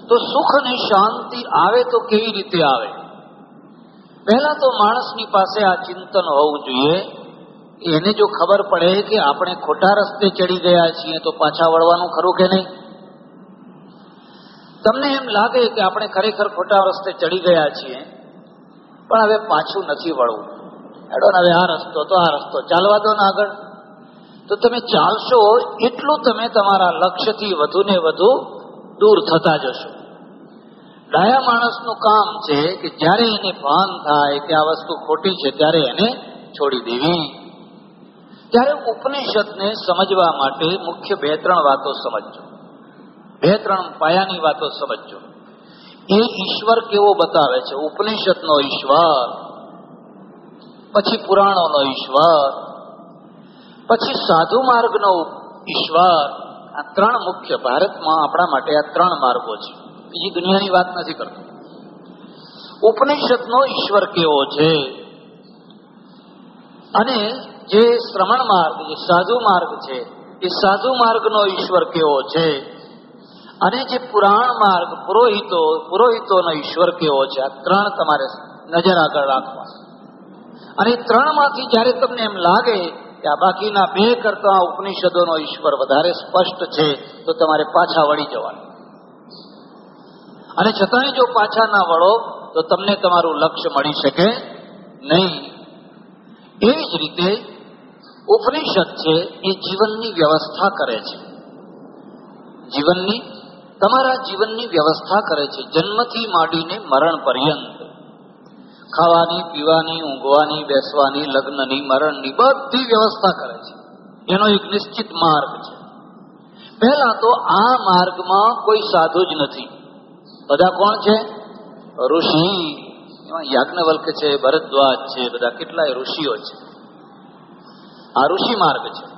તો સુખ અને શાંતિ આવે તો કેવી રીતે આવે? પહેલા તો માણસની પાસે આ ચિંતન હોવું જોઈએ. એને જો ખબર પડે કે આપણે ખોટા રસ્તે ચડી ગયા છીએ તો પાછા વળવાનું ખરું કે નહીં? તમને એમ લાગે કે આપણે ખરેખર ખોટા રસ્તે ચડી ગયા છીએ, પણ હવે પાછું નથી વળવું. ને હવે આ રસ્તો તો આ રસ્તો. ચાલવા દો ને આગળ. તો તમે ચાલશો એટલું તમે તમારા લક્ષ્યથી વધુ ને વધુ દૂર થતા જશો. ડાયા માણસનું કામ છે કે જ્યારે એને ભાન થાય કે આ વસ્તુ ખોટી છે, ત્યારે એને છોડી દેવી. ત્યારે ઉપનિષદને સમજવા માટે મુખ્ય બે ત્રણ વાતો સમજજો. બે ત્રણ પાયાની વાતો સમજજો. એ ઈશ્વર કેવો બતાવે છે? ઉપનિષદનો ઈશ્વર, પછી પુરાણોનો ઈશ્વર, પછી સાધુ માર્ગનો ઈશ્વર. આ ત્રણ મુખ્ય, ભારતમાં આપણા માટે આ ત્રણ માર્ગો છે. બીજી દુનિયાની વાત નથી કરતો. ઉપનિષદનો ઈશ્વર કેવો છે? અને જે શ્રમણ માર્ગ, જે સાધુ માર્ગ છે, એ સાધુ માર્ગનો ઈશ્વર કેવો છે? અને જે પુરાણ માર્ગ, પુરોહિતો, પુરોહિતોનો ઈશ્વર કેવો છે? આ ત્રણ તમારે નજર આગળ રાખવા. અને ત્રણમાંથી જ્યારે તમને એમ લાગે કે આ બાકીના બે કરતા ઉપનિષદોનો ઈશ્વર વધારે સ્પષ્ટ છે, તો તમારે પાછા વળી જવાનું. અને છતાંય જો પાછા ના વળો, તો તમને તમારું લક્ષ્ય મળી શકે નહીં. એવી જ રીતે ઉપનિષદ છે, એ જીવનની વ્યવસ્થા કરે છે. જીવનની, તમારા જીવનની વ્યવસ્થા કરે છે, જન્મથી માંડીને મરણ પર્યંત. ખાવાની, પીવાની, ઊંઘવાની, બેસવાની, લગ્નની, મરણની બધી વ્યવસ્થા કરે છે. એનો એક નિશ્ચિત માર્ગ છે. પહેલા તો આ માર્ગમાં કોઈ સાધુ જ નથી. બધા કોણ છે? ઋષિ. એમાં યાજ્ઞવલ્ક છે, ભરદ્વાજ છે, બધા કેટલાય ઋષિઓ છે. આ ઋષિ માર્ગ છે.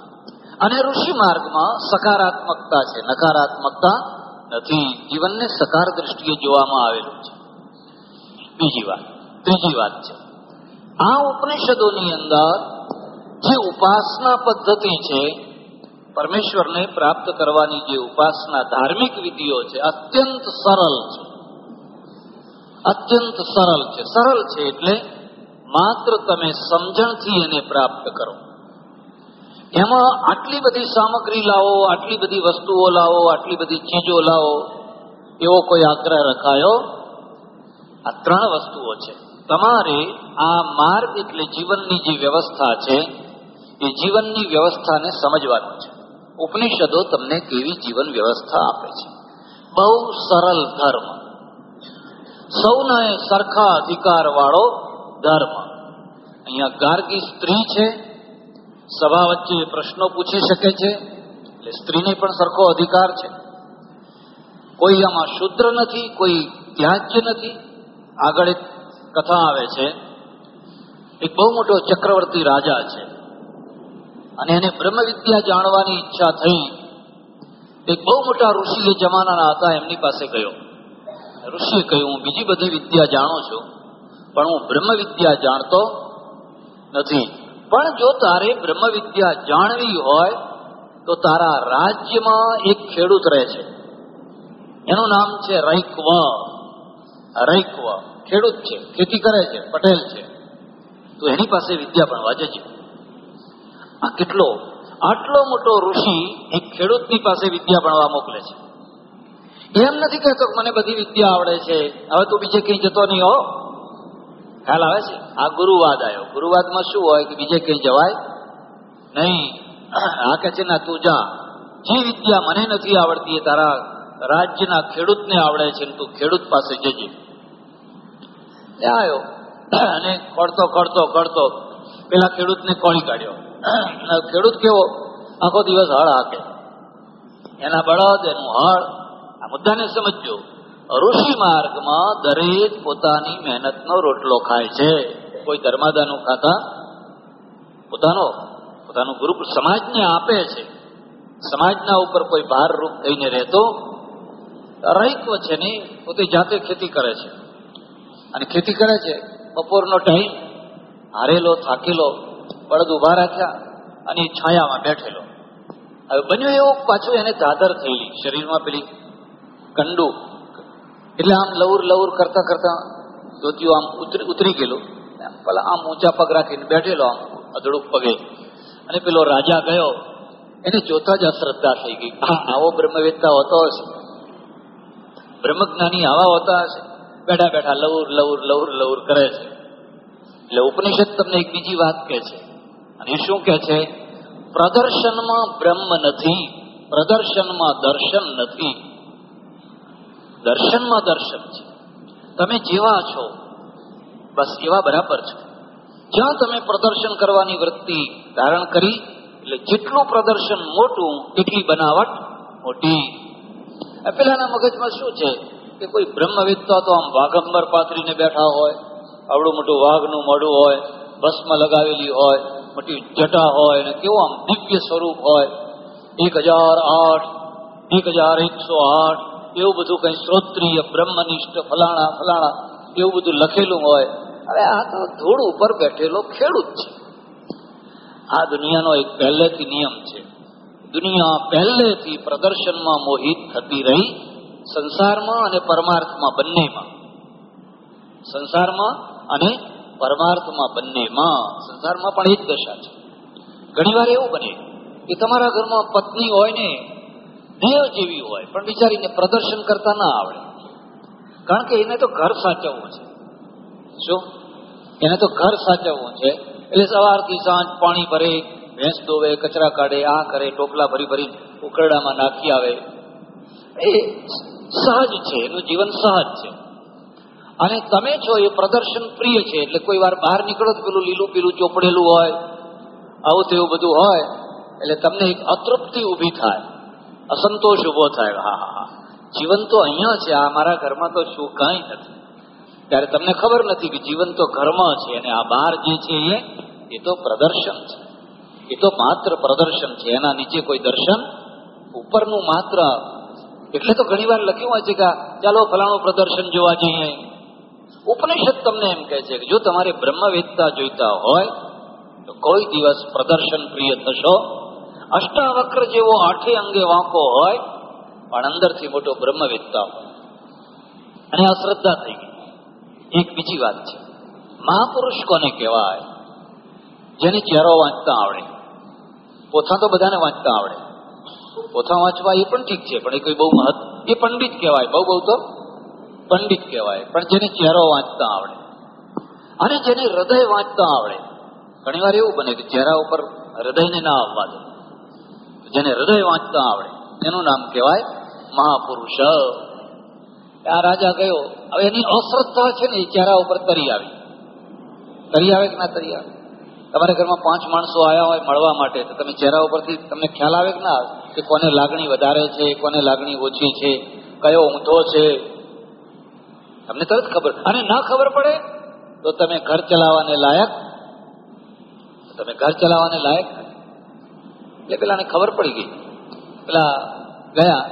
અને ઋષિ માર્ગમાં સકારાત્મકતા છે. નકારાત્મકતા નથી. જીવનને સકાર દ્રષ્ટિએ જોવામાં આવેલું છે. બીજી વાત, ત્રીજી વાત છે. આ ઉપનિષદોની અંદર જે ઉપાસના પદ્ધતિ છે પરમેશ્વરને પ્રાપ્ત કરવાની જે ઉપાસના ધાર્મિક વિધિઓ છે, અત્યંત સરળ છે. અત્યંત સરળ છે. સરળ છે એટલે માત્ર તમે સમજણથી એને પ્રાપ્ત કરો. એમાં આટલી બધી સામગ્રી લાવો, આટલી બધી વસ્તુઓ લાવો, આટલી બધી ચીજો લાવો, એવો કોઈ આગ્રહ રખાયો? આ ત્રણ વસ્તુઓ છે. તમારે આ માર્ગ એટલે જીવનની જે વ્યવસ્થા છે, એ જીવનની વ્યવસ્થાને સમજવાનું છે. ઉપનિષદો તમને કેવી જીવન વ્યવસ્થા આપે છે? બહુ સરળ ધર્મ. સૌને સરખા અધિકાર વાળો ધર્મ. અહીંયા ગાર્ગી સ્ત્રી છે. સભા વચ્ચે પ્રશ્નો પૂછી શકે છે. એટલે સ્ત્રીને પણ સરખો અધિકાર છે. કોઈ આમાં શુદ્ર નથી, કોઈ ત્યાજ્ય નથી. આગળ એક કથા આવે છે. એક બહુ મોટો ચક્રવર્તી રાજા છે. અને એને બ્રહ્મ વિદ્યા જાણવાની ઈચ્છા થઈ. એક બહુ મોટા ઋષિ જે જમાનાના હતા, એમની પાસે ગયો. ઋષિએ કહ્યું, હું બીજી બધી વિદ્યા જાણું છું, પણ હું બ્રહ્મ વિદ્યા જાણતો નથી. પણ જો તારે બ્રહ્મ વિદ્યા જાણવી હોય, તો તારા રાજ્યમાં એક ખેડૂત રહે છે. એનું નામ છે રૈકવ. રૈકવ. ખેડૂત છે, ખેતી કરે છે, પટેલ છે. તો એની પાસે વિદ્યા ભણવા જજે. આ કેટલો, આટલો મોટો ઋષિ એક ખેડૂતની પાસે વિદ્યા ભણવા મોકલે છે. એમ નથી કહેતો મને બધી વિદ્યા આવડે છે. હવે તું બીજે કઈ જતો નહીં હો. ખ્યાલ આવે છે? આ ગુરુવાદ આવ્યો. ગુરુવાદમાં શું હોય કે બીજે કઈ જવાય નહીં? આ કહે છે, ના, તું જા. જે વિદ્યા મને નથી આવડતી એ તારા રાજ્યના ખેડૂતને આવડે છે તું ખેડૂત પાસે જજે. આવ્યો. અને ખોડતો ખોડતો ખોડતો પેલા ખેડૂતને કોળી કાઢ્યો. ખેડૂત કેવો? આખો દિવસ હળ હાકે. એના બળદ, એનું હળ. આ મુદ્દાને સમજજો. ઋષિ માર્ગમાં દરેક પોતાની મહેનતનો રોટલો ખાય છે. કોઈ ધર્માદાનું ખાતા પોતાનો, પોતાનું ગ્રુપ સમાજને આપે છે. સમાજના ઉપર કોઈ ભાર રૂપ થઈને રહેતો રૈકવ છે ને, પોતે જાતે ખેતી કરે છે. અને ખેતી કરે છે. બપોરનો ટાઈમ હારેલો, થાકેલો બળદ ઊભા રાખ્યા અને એ છાયામાં બેઠેલો. હવે બન્યું એવું પાછું એને દાદર થયેલી, શરીરમાં પેલી કંડુ. એટલે આમ લવર લવર કરતા કરતા ધોતિયું આમ ઉતરી ઉતરી ગયેલું. પેલા આમ ઊંચા પગ રાખીને બેઠેલો, આમ અધડુક પગે. અને પેલો રાજા ગયો. એને જોતા જ અશ્રદ્ધા થઈ ગઈ. આવો બ્રહ્મવેદતા હોતો હશે. બ્રહ્મજ્ઞાની આવા હોતા હશે. બેઠા બેઠા લવર લવર લવર લવર કરે છે. એટલે ઉપનિષદ તમને એક બીજી વાત કહે છે. એ શું કે છે? પ્રદર્શનમાં બ્રહ્મ નથી, પ્રદર્શનમાં દર્શન નથી. દર્શનમાં દર્શન છે. તમે જેવા છો, બસ એવા બરાબર છો. જ્યાં તમે પ્રદર્શન કરવાની વૃત્તિ ધારણ કરી, એટલે જેટલું પ્રદર્શન મોટું, એટલી બનાવટ મોટી. પેલાના મગજમાં શું છે? કે કોઈ બ્રહ્મવિદતા તો આમ વાઘંબર પાથરીને બેઠા હોય, આવડું મોટું વાઘનું મોઢું હોય, ભસ્મ લગાવેલી હોય મોટી જટા હોય અને કેવું આમ દિવ્ય સ્વરૂપ હોય. એક હજાર આઠ, એક હજાર એકસો આઠ, એવું બધું કઈ શ્રોત્રિય બ્રહ્મનિષ્ઠ, ફલાણા ફલાણા, એવું બધું લખેલું હોય. અરે આ તો ધૂળ ઉપર બેઠેલો ખેડૂત છે. આ દુનિયાનો એક પહેલેથી નિયમ છે. દુનિયા પહેલેથી પ્રદર્શનમાં મોહિત થતી રહી સંસારમાં અને પરમાર્થમાં બંનેમાં. સંસારમાં અને પરમાર્થમાં બંનેમાં સંસારમાં પણ એ જ દશા છે. ઘણીવાર એવું બને કે તમારા ઘરમાં પત્ની હોય ને દેવ જેવી હોય, પણ બિચારીને પ્રદર્શન કરતા ના આવડે. કારણ કે એને તો ઘર સાચવવું છે. શું? એને તો ઘર સાચવવું છે. એટલે સવારથી સાંજ પાણી ભરે, ભેંસ ધોવે, કચરા કાઢે આ કરે, ટોપલા ભરી ભરી ઉકરડામાં નાખી આવે. એ સહજ છે, એનું જીવન સહજ છે. અને તમે છો એ પ્રદર્શન પ્રિય છે, એટલે કોઈ વાર બહાર નીકળો તો પેલું લીલું પીલું ચોપડેલું હોય, આવું તેવું બધું હોય, એટલે તમને એક અતૃપ્તિ ઊભી થાય, અસંતોષ ઊભો થાય, હા હા હા. જીવન તો અહીંયા છે, આ મારા ઘરમાં તો શું, કાંઈ નથી. ત્યારે તમને ખબર નથી કે જીવન તો ઘરમાં છે, અને આ બહાર જે છે એ એ તો પ્રદર્શન છે. એ તો માત્ર પ્રદર્શન છે, એના નીચે કોઈ દર્શન ઉપરનું માત્ર. એટલે તો ઘણી વાર લખ્યું હોય છે કે ચાલો ફલાણું પ્રદર્શન જોવા જઈએ. ઉપનિષદ તમને એમ કહે છે કે જો તમારે બ્રહ્મવેદતા જોઈતા હોય, તો કોઈ દિવસ પ્રદર્શન પ્રિય થશો. અષ્ટાવક્ર જેવો આઠે અંગે વાંકો હોય, પણ અંદરથી મોટો બ્રહ્મવેદતા હોય. અને અશ્રદ્ધા થઈ ગઈ. એક બીજી વાત છે. મહાપુરુષ કોને કહેવાય? જેને ચહેરો વાંચતા આવડે. પોથા તો બધાને વાંચતા આવડે. પોથા વાંચવા એ પણ ઠીક છે, પણ એ કોઈ બહુ મહત્વ એ પંડિત કહેવાય. બહુ બહુ તો પંડિત કહેવાય, પણ જેને ચહેરો વાંચતા આવડે. અને જેને હૃદય વાંચતા આવડે. ઘણી વાર એવું બને કે ચહેરા ઉપર હૃદયને ના આવવા દે. જેને હૃદય વાંચતા આવડે, એનું નામ કહેવાય મહાપુરુષ. આ રાજા ગયો હવે એની અશ્રદ્ધા છે ને એ ચહેરા ઉપર તરી આવી. તરી આવે કે ના તરી આવે? તમારા ઘરમાં પાંચ માણસો આવ્યા હોય મળવા માટે, તો તમે ચહેરા ઉપરથી તમને ખ્યાલ આવે કે ના, કે કોને લાગણી વધારે છે, કોને લાગણી ઓછી છે, કયો ઊંધો છે? તમને તરત ખબર અને ન ખબર પડે તો તમે ઘર ચલાવવાને લાયક તમે ઘર ચલાવવાને લાયક એટલે પેલાને ખબર પડી ગઈ. પેલા ગયા.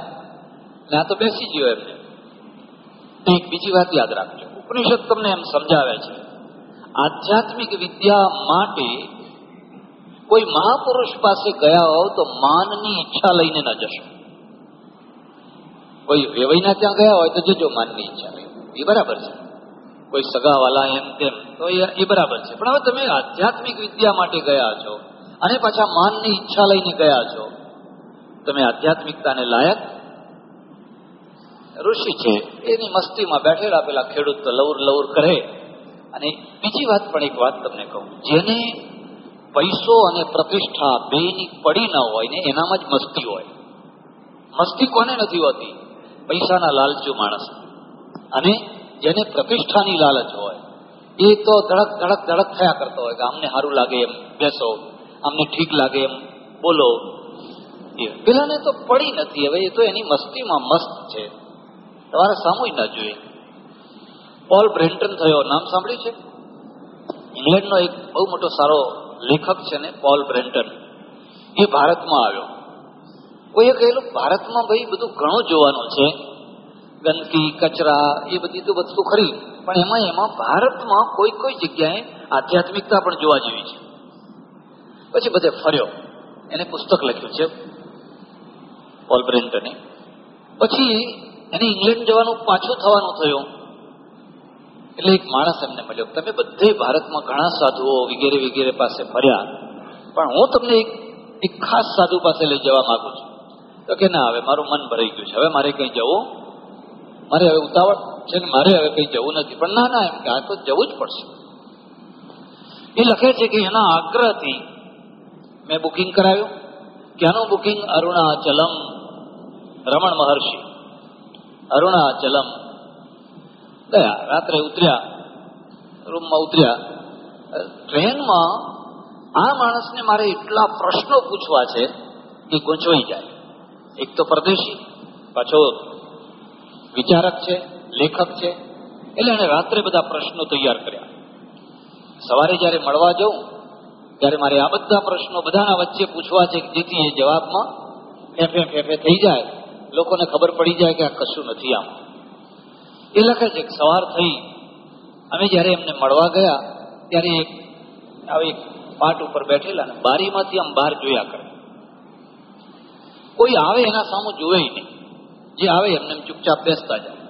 ને આ તો બેસી ગયો એમને. એક બીજી વાત યાદ રાખજો. ઉપનિષદ તમને એમ સમજાવે છે, આધ્યાત્મિક વિદ્યા માટે કોઈ મહાપુરુષ પાસે ગયા હોવ તો માનની ઈચ્છા લઈને ન જશો. કોઈ વેવઈના ત્યાં ગયા હોય તો જજો માનની ઈચ્છા એ બરાબર છે. કોઈ સગાવાલા એમ તેમ, તો એ બરાબર છે. પણ હવે તમે આધ્યાત્મિક વિદ્યા માટે ગયા છો અને પાછા માનની ઈચ્છા લઈને ગયા છો, તમે આધ્યાત્મિકતાને લાયક? ઋષિ છે, એની મસ્તીમાં બેઠેલા પેલા ખેડૂત તો લવર લવર કરે. અને બીજી વાત પણ એક વાત તમને કહું, જેને પૈસો અને પ્રતિષ્ઠા બેની પડી ન હોય ને એનામાં જ મસ્તી હોય. મસ્તી કોને નથી હોતી? પૈસાના લાલચુ માણસ અને જેને પ્રતિષ્ઠાની લાલચ હોય, એ તો ધડક ધડક ધડક થયા કરતો હોય કે અમને સારું લાગે એમ, બેસો. અમને ઠીક લાગે એમ, બોલો. પેલાને તો પડી નથી, હવે એ તો એની મસ્તીમાં મસ્ત છે. તમારે સામુય ના જોઈએ. પોલ બ્રેન્ટન થયો, નામ સાંભળ્યું છે? ઇંગ્લેન્ડનો એક બહુ મોટો સારો લેખક છે ને, પોલ બ્રેન્ટન. એ ભારતમાં આવ્યો. કોઈએ કહેલું, ભારતમાં ભાઈ બધું ઘણું જોવાનું છે. ગંદકી, કચરા, એ બધી તો વસ્તુ ખરી. પણ એમાં એમાં ભારતમાં કોઈ કોઈ જગ્યાએ આધ્યાત્મિકતા પણ જોવા જેવી છે. પછી બધે ફર્યો. એને પુસ્તક લખ્યું છે, પોલ બ્રેન્ટને. પછી એને ઇંગ્લેન્ડ જવાનું પાછું થવાનું થયું. એટલે એક માણસ એમને મળ્યો. તમે બધે ભારતમાં ઘણા સાધુઓ વગેરે વગેરે પાસે ફર્યા. પણ હું તમને એક એક ખાસ સાધુ પાસે લઈ જવા માંગુ છું. તો કે ના, હવે મારું મન ભરાઈ ગયું છે. હવે મારે કંઈ જવું મારે હવે ઉતાવળ છે ને મારે હવે કઈ જવું નથી. પણ ના ના, એમ કે આ તો જવું જ પડશે. એ લખે છે કે એના આગ્રહથી મેં બુકિંગ કરાવ્યું. ક્યાંનું બુકિંગ? અરુણાચલમ. રમણ મહર્ષિ. અરુણાચલમ. ગયા, રાત્રે ઉતર્યા, રૂમમાં ઉતર્યા. ટ્રેનમાં આ માણસને મારે એટલા પ્રશ્નો પૂછવા છે કે ગૂંચવાઈ જાય. એક તો પરદેશી, પાછો વિચારક છે, લેખક છે. એટલે એને રાત્રે બધા પ્રશ્નો તૈયાર કર્યા. સવારે જ્યારે મળવા જઉં, ત્યારે મારે આ બધા પ્રશ્નો બધાના વચ્ચે પૂછવા છે જેથી એ જવાબમાં ફેફે ફેફે થઈ જાય. લોકોને ખબર પડી જાય કે આ કશું નથી આમ. એ લખે છે સવાર થઈ, અમે જ્યારે એમને મળવા ગયા, ત્યારે એક આવી પાટ ઉપર બેઠેલા ને બારીમાંથી આમ બહાર જોયા કરે. કોઈ આવે એના સામે જોવે નહીં. જે આવે એમને ચૂપચાપ બેસતા જાય.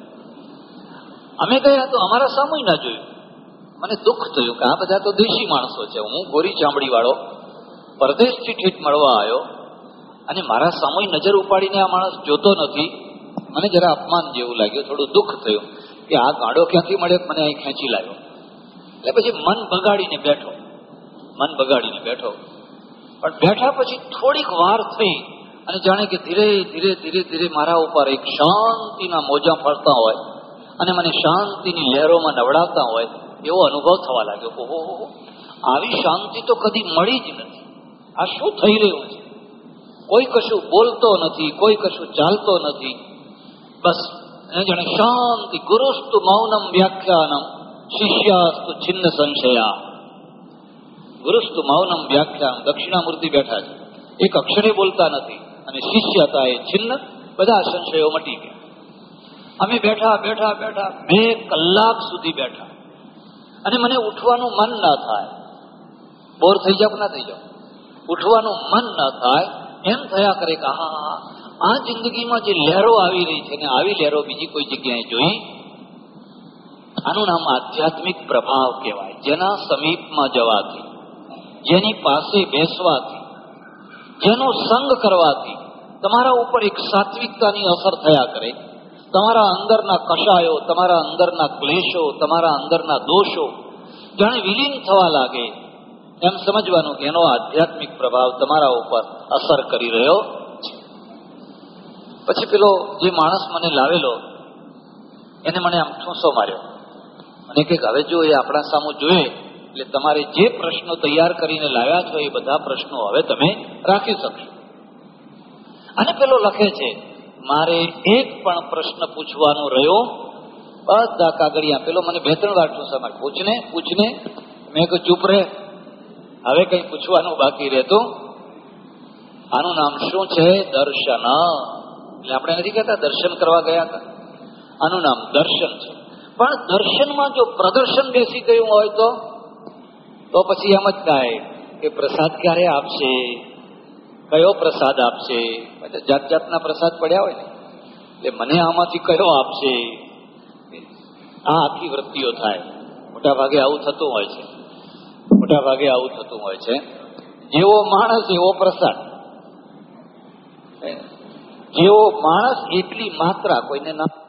અમે ગયા તો અમારા સમય ના જોયું. મને દુઃખ થયું કે આ બધા તો દેશી માણસો છે. હું ગોરી ચામડી વાળો પરદેશથી ઠીઠ મળવા આવ્યો અને મારા સમય નજર ઉપાડીને આ માણસ જોતો નથી. મને જરા અપમાન જેવું લાગ્યું, થોડું દુઃખ થયું કે આ ગાડો ક્યાંથી મળ્યો મને અહીં ખેંચી લાવ્યો એટલે પછી મન બગાડીને બેઠો. મન બગાડીને બેઠો. પણ બેઠા પછી થોડીક વાર થઈ અને જાણે કે ધીરે ધીરે ધીરે ધીરે મારા ઉપર એક શાંતિના મોજા ફરતા હોય અને મને શાંતિની લહેરોમાં નવડાવતા હોય એવો અનુભવ થવા લાગ્યો. ઓહો આવી શાંતિ તો કદી મળી જ નથી. આ શું થઈ રહ્યું છે? કોઈ કશું બોલતો નથી, કોઈ કશું ચાલતો નથી. બસ એને જાણે શાંતિ, ગુરુસ્તુ, મૌનમ, વ્યાખ્યાનમ, શિષ્યાસ્તુ, છિન્ન સંશયા. ગુરુસ્તુ, મૌનમ વ્યાખ્યાન દક્ષિણામૂર્તિ બેઠા છે. એક અક્ષરે બોલતા નથી. અને શિષ્ય હતા એ છિન્ન બધા સંશયો મટી ગયા. અમે બેઠા બેઠા બેઠા બે કલાક સુધી બેઠા. અને મને ઉઠવાનું મન ના થાય. બોર થઈ જાવ ના થઈ જાવ? ઉઠવાનું મન ના થાય. એમ થયા કરે કે હા. આ જિંદગીમાં જે લહેરો આવી રહી છે ને આવી લહેરો બીજી કોઈ જગ્યાએ જોઈ? આનું નામ આધ્યાત્મિક પ્રભાવ કહેવાય. જેના સમીપમાં જવાથી, જેની પાસે બેસવાથી જેનો સંગ કરવાથી તમારા ઉપર એક સાત્વિકતાની અસર થયા કરે. તમારા અંદરના કષાયો તમારા અંદરના ક્લેશો, તમારા અંદરના દોષો જાણે વિલીન થવા લાગે. એમ સમજવાનું કે એનો આધ્યાત્મિક પ્રભાવ તમારા ઉપર અસર કરી રહ્યો છે. પછી પેલો જે માણસ મને લાવેલો, એને મને આમ ઠૂંસો માર્યો. અને કે, હવે જો એ આપણા સામુ જોઈએ એટલે તમારે જે પ્રશ્નો તૈયાર કરીને લાવ્યા છો એ બધા પ્રશ્નો હવે તમે રાખી શકશો. અને પેલો લખે છે, મારે એક પણ પ્રશ્ન પૂછવાનો રહ્યો. બધા કાગળિયા પેલો મને બે ત્રણ વાર ઠૂંસા પૂછને પૂછને. મેં કહ્યું, ચૂપ રહે. હવે કઈ પૂછવાનું બાકી રહેતું આનું નામ શું છે? દર્શન. એટલે આપણે નથી કહેતા, દર્શન કરવા ગયા હતા. આનું નામ દર્શન છે. પણ દર્શનમાં જો પ્રદર્શન બેસી ગયું હોય તો તો પછી એમ જ થાય કે પ્રસાદ ક્યારે આપશે? કયો પ્રસાદ આપશે? જાત જાતના પ્રસાદ પડ્યા હોય ને, એટલે મને આમાંથી કયો આપશે? આ આખી વૃત્તિઓ થાય. મોટા ભાગે આવું થતું હોય છે. મોટા ભાગે આવું થતું હોય છે. જેવો માણસ એવો પ્રસાદ. જેવો માણસ એટલી માત્રા કોઈને ના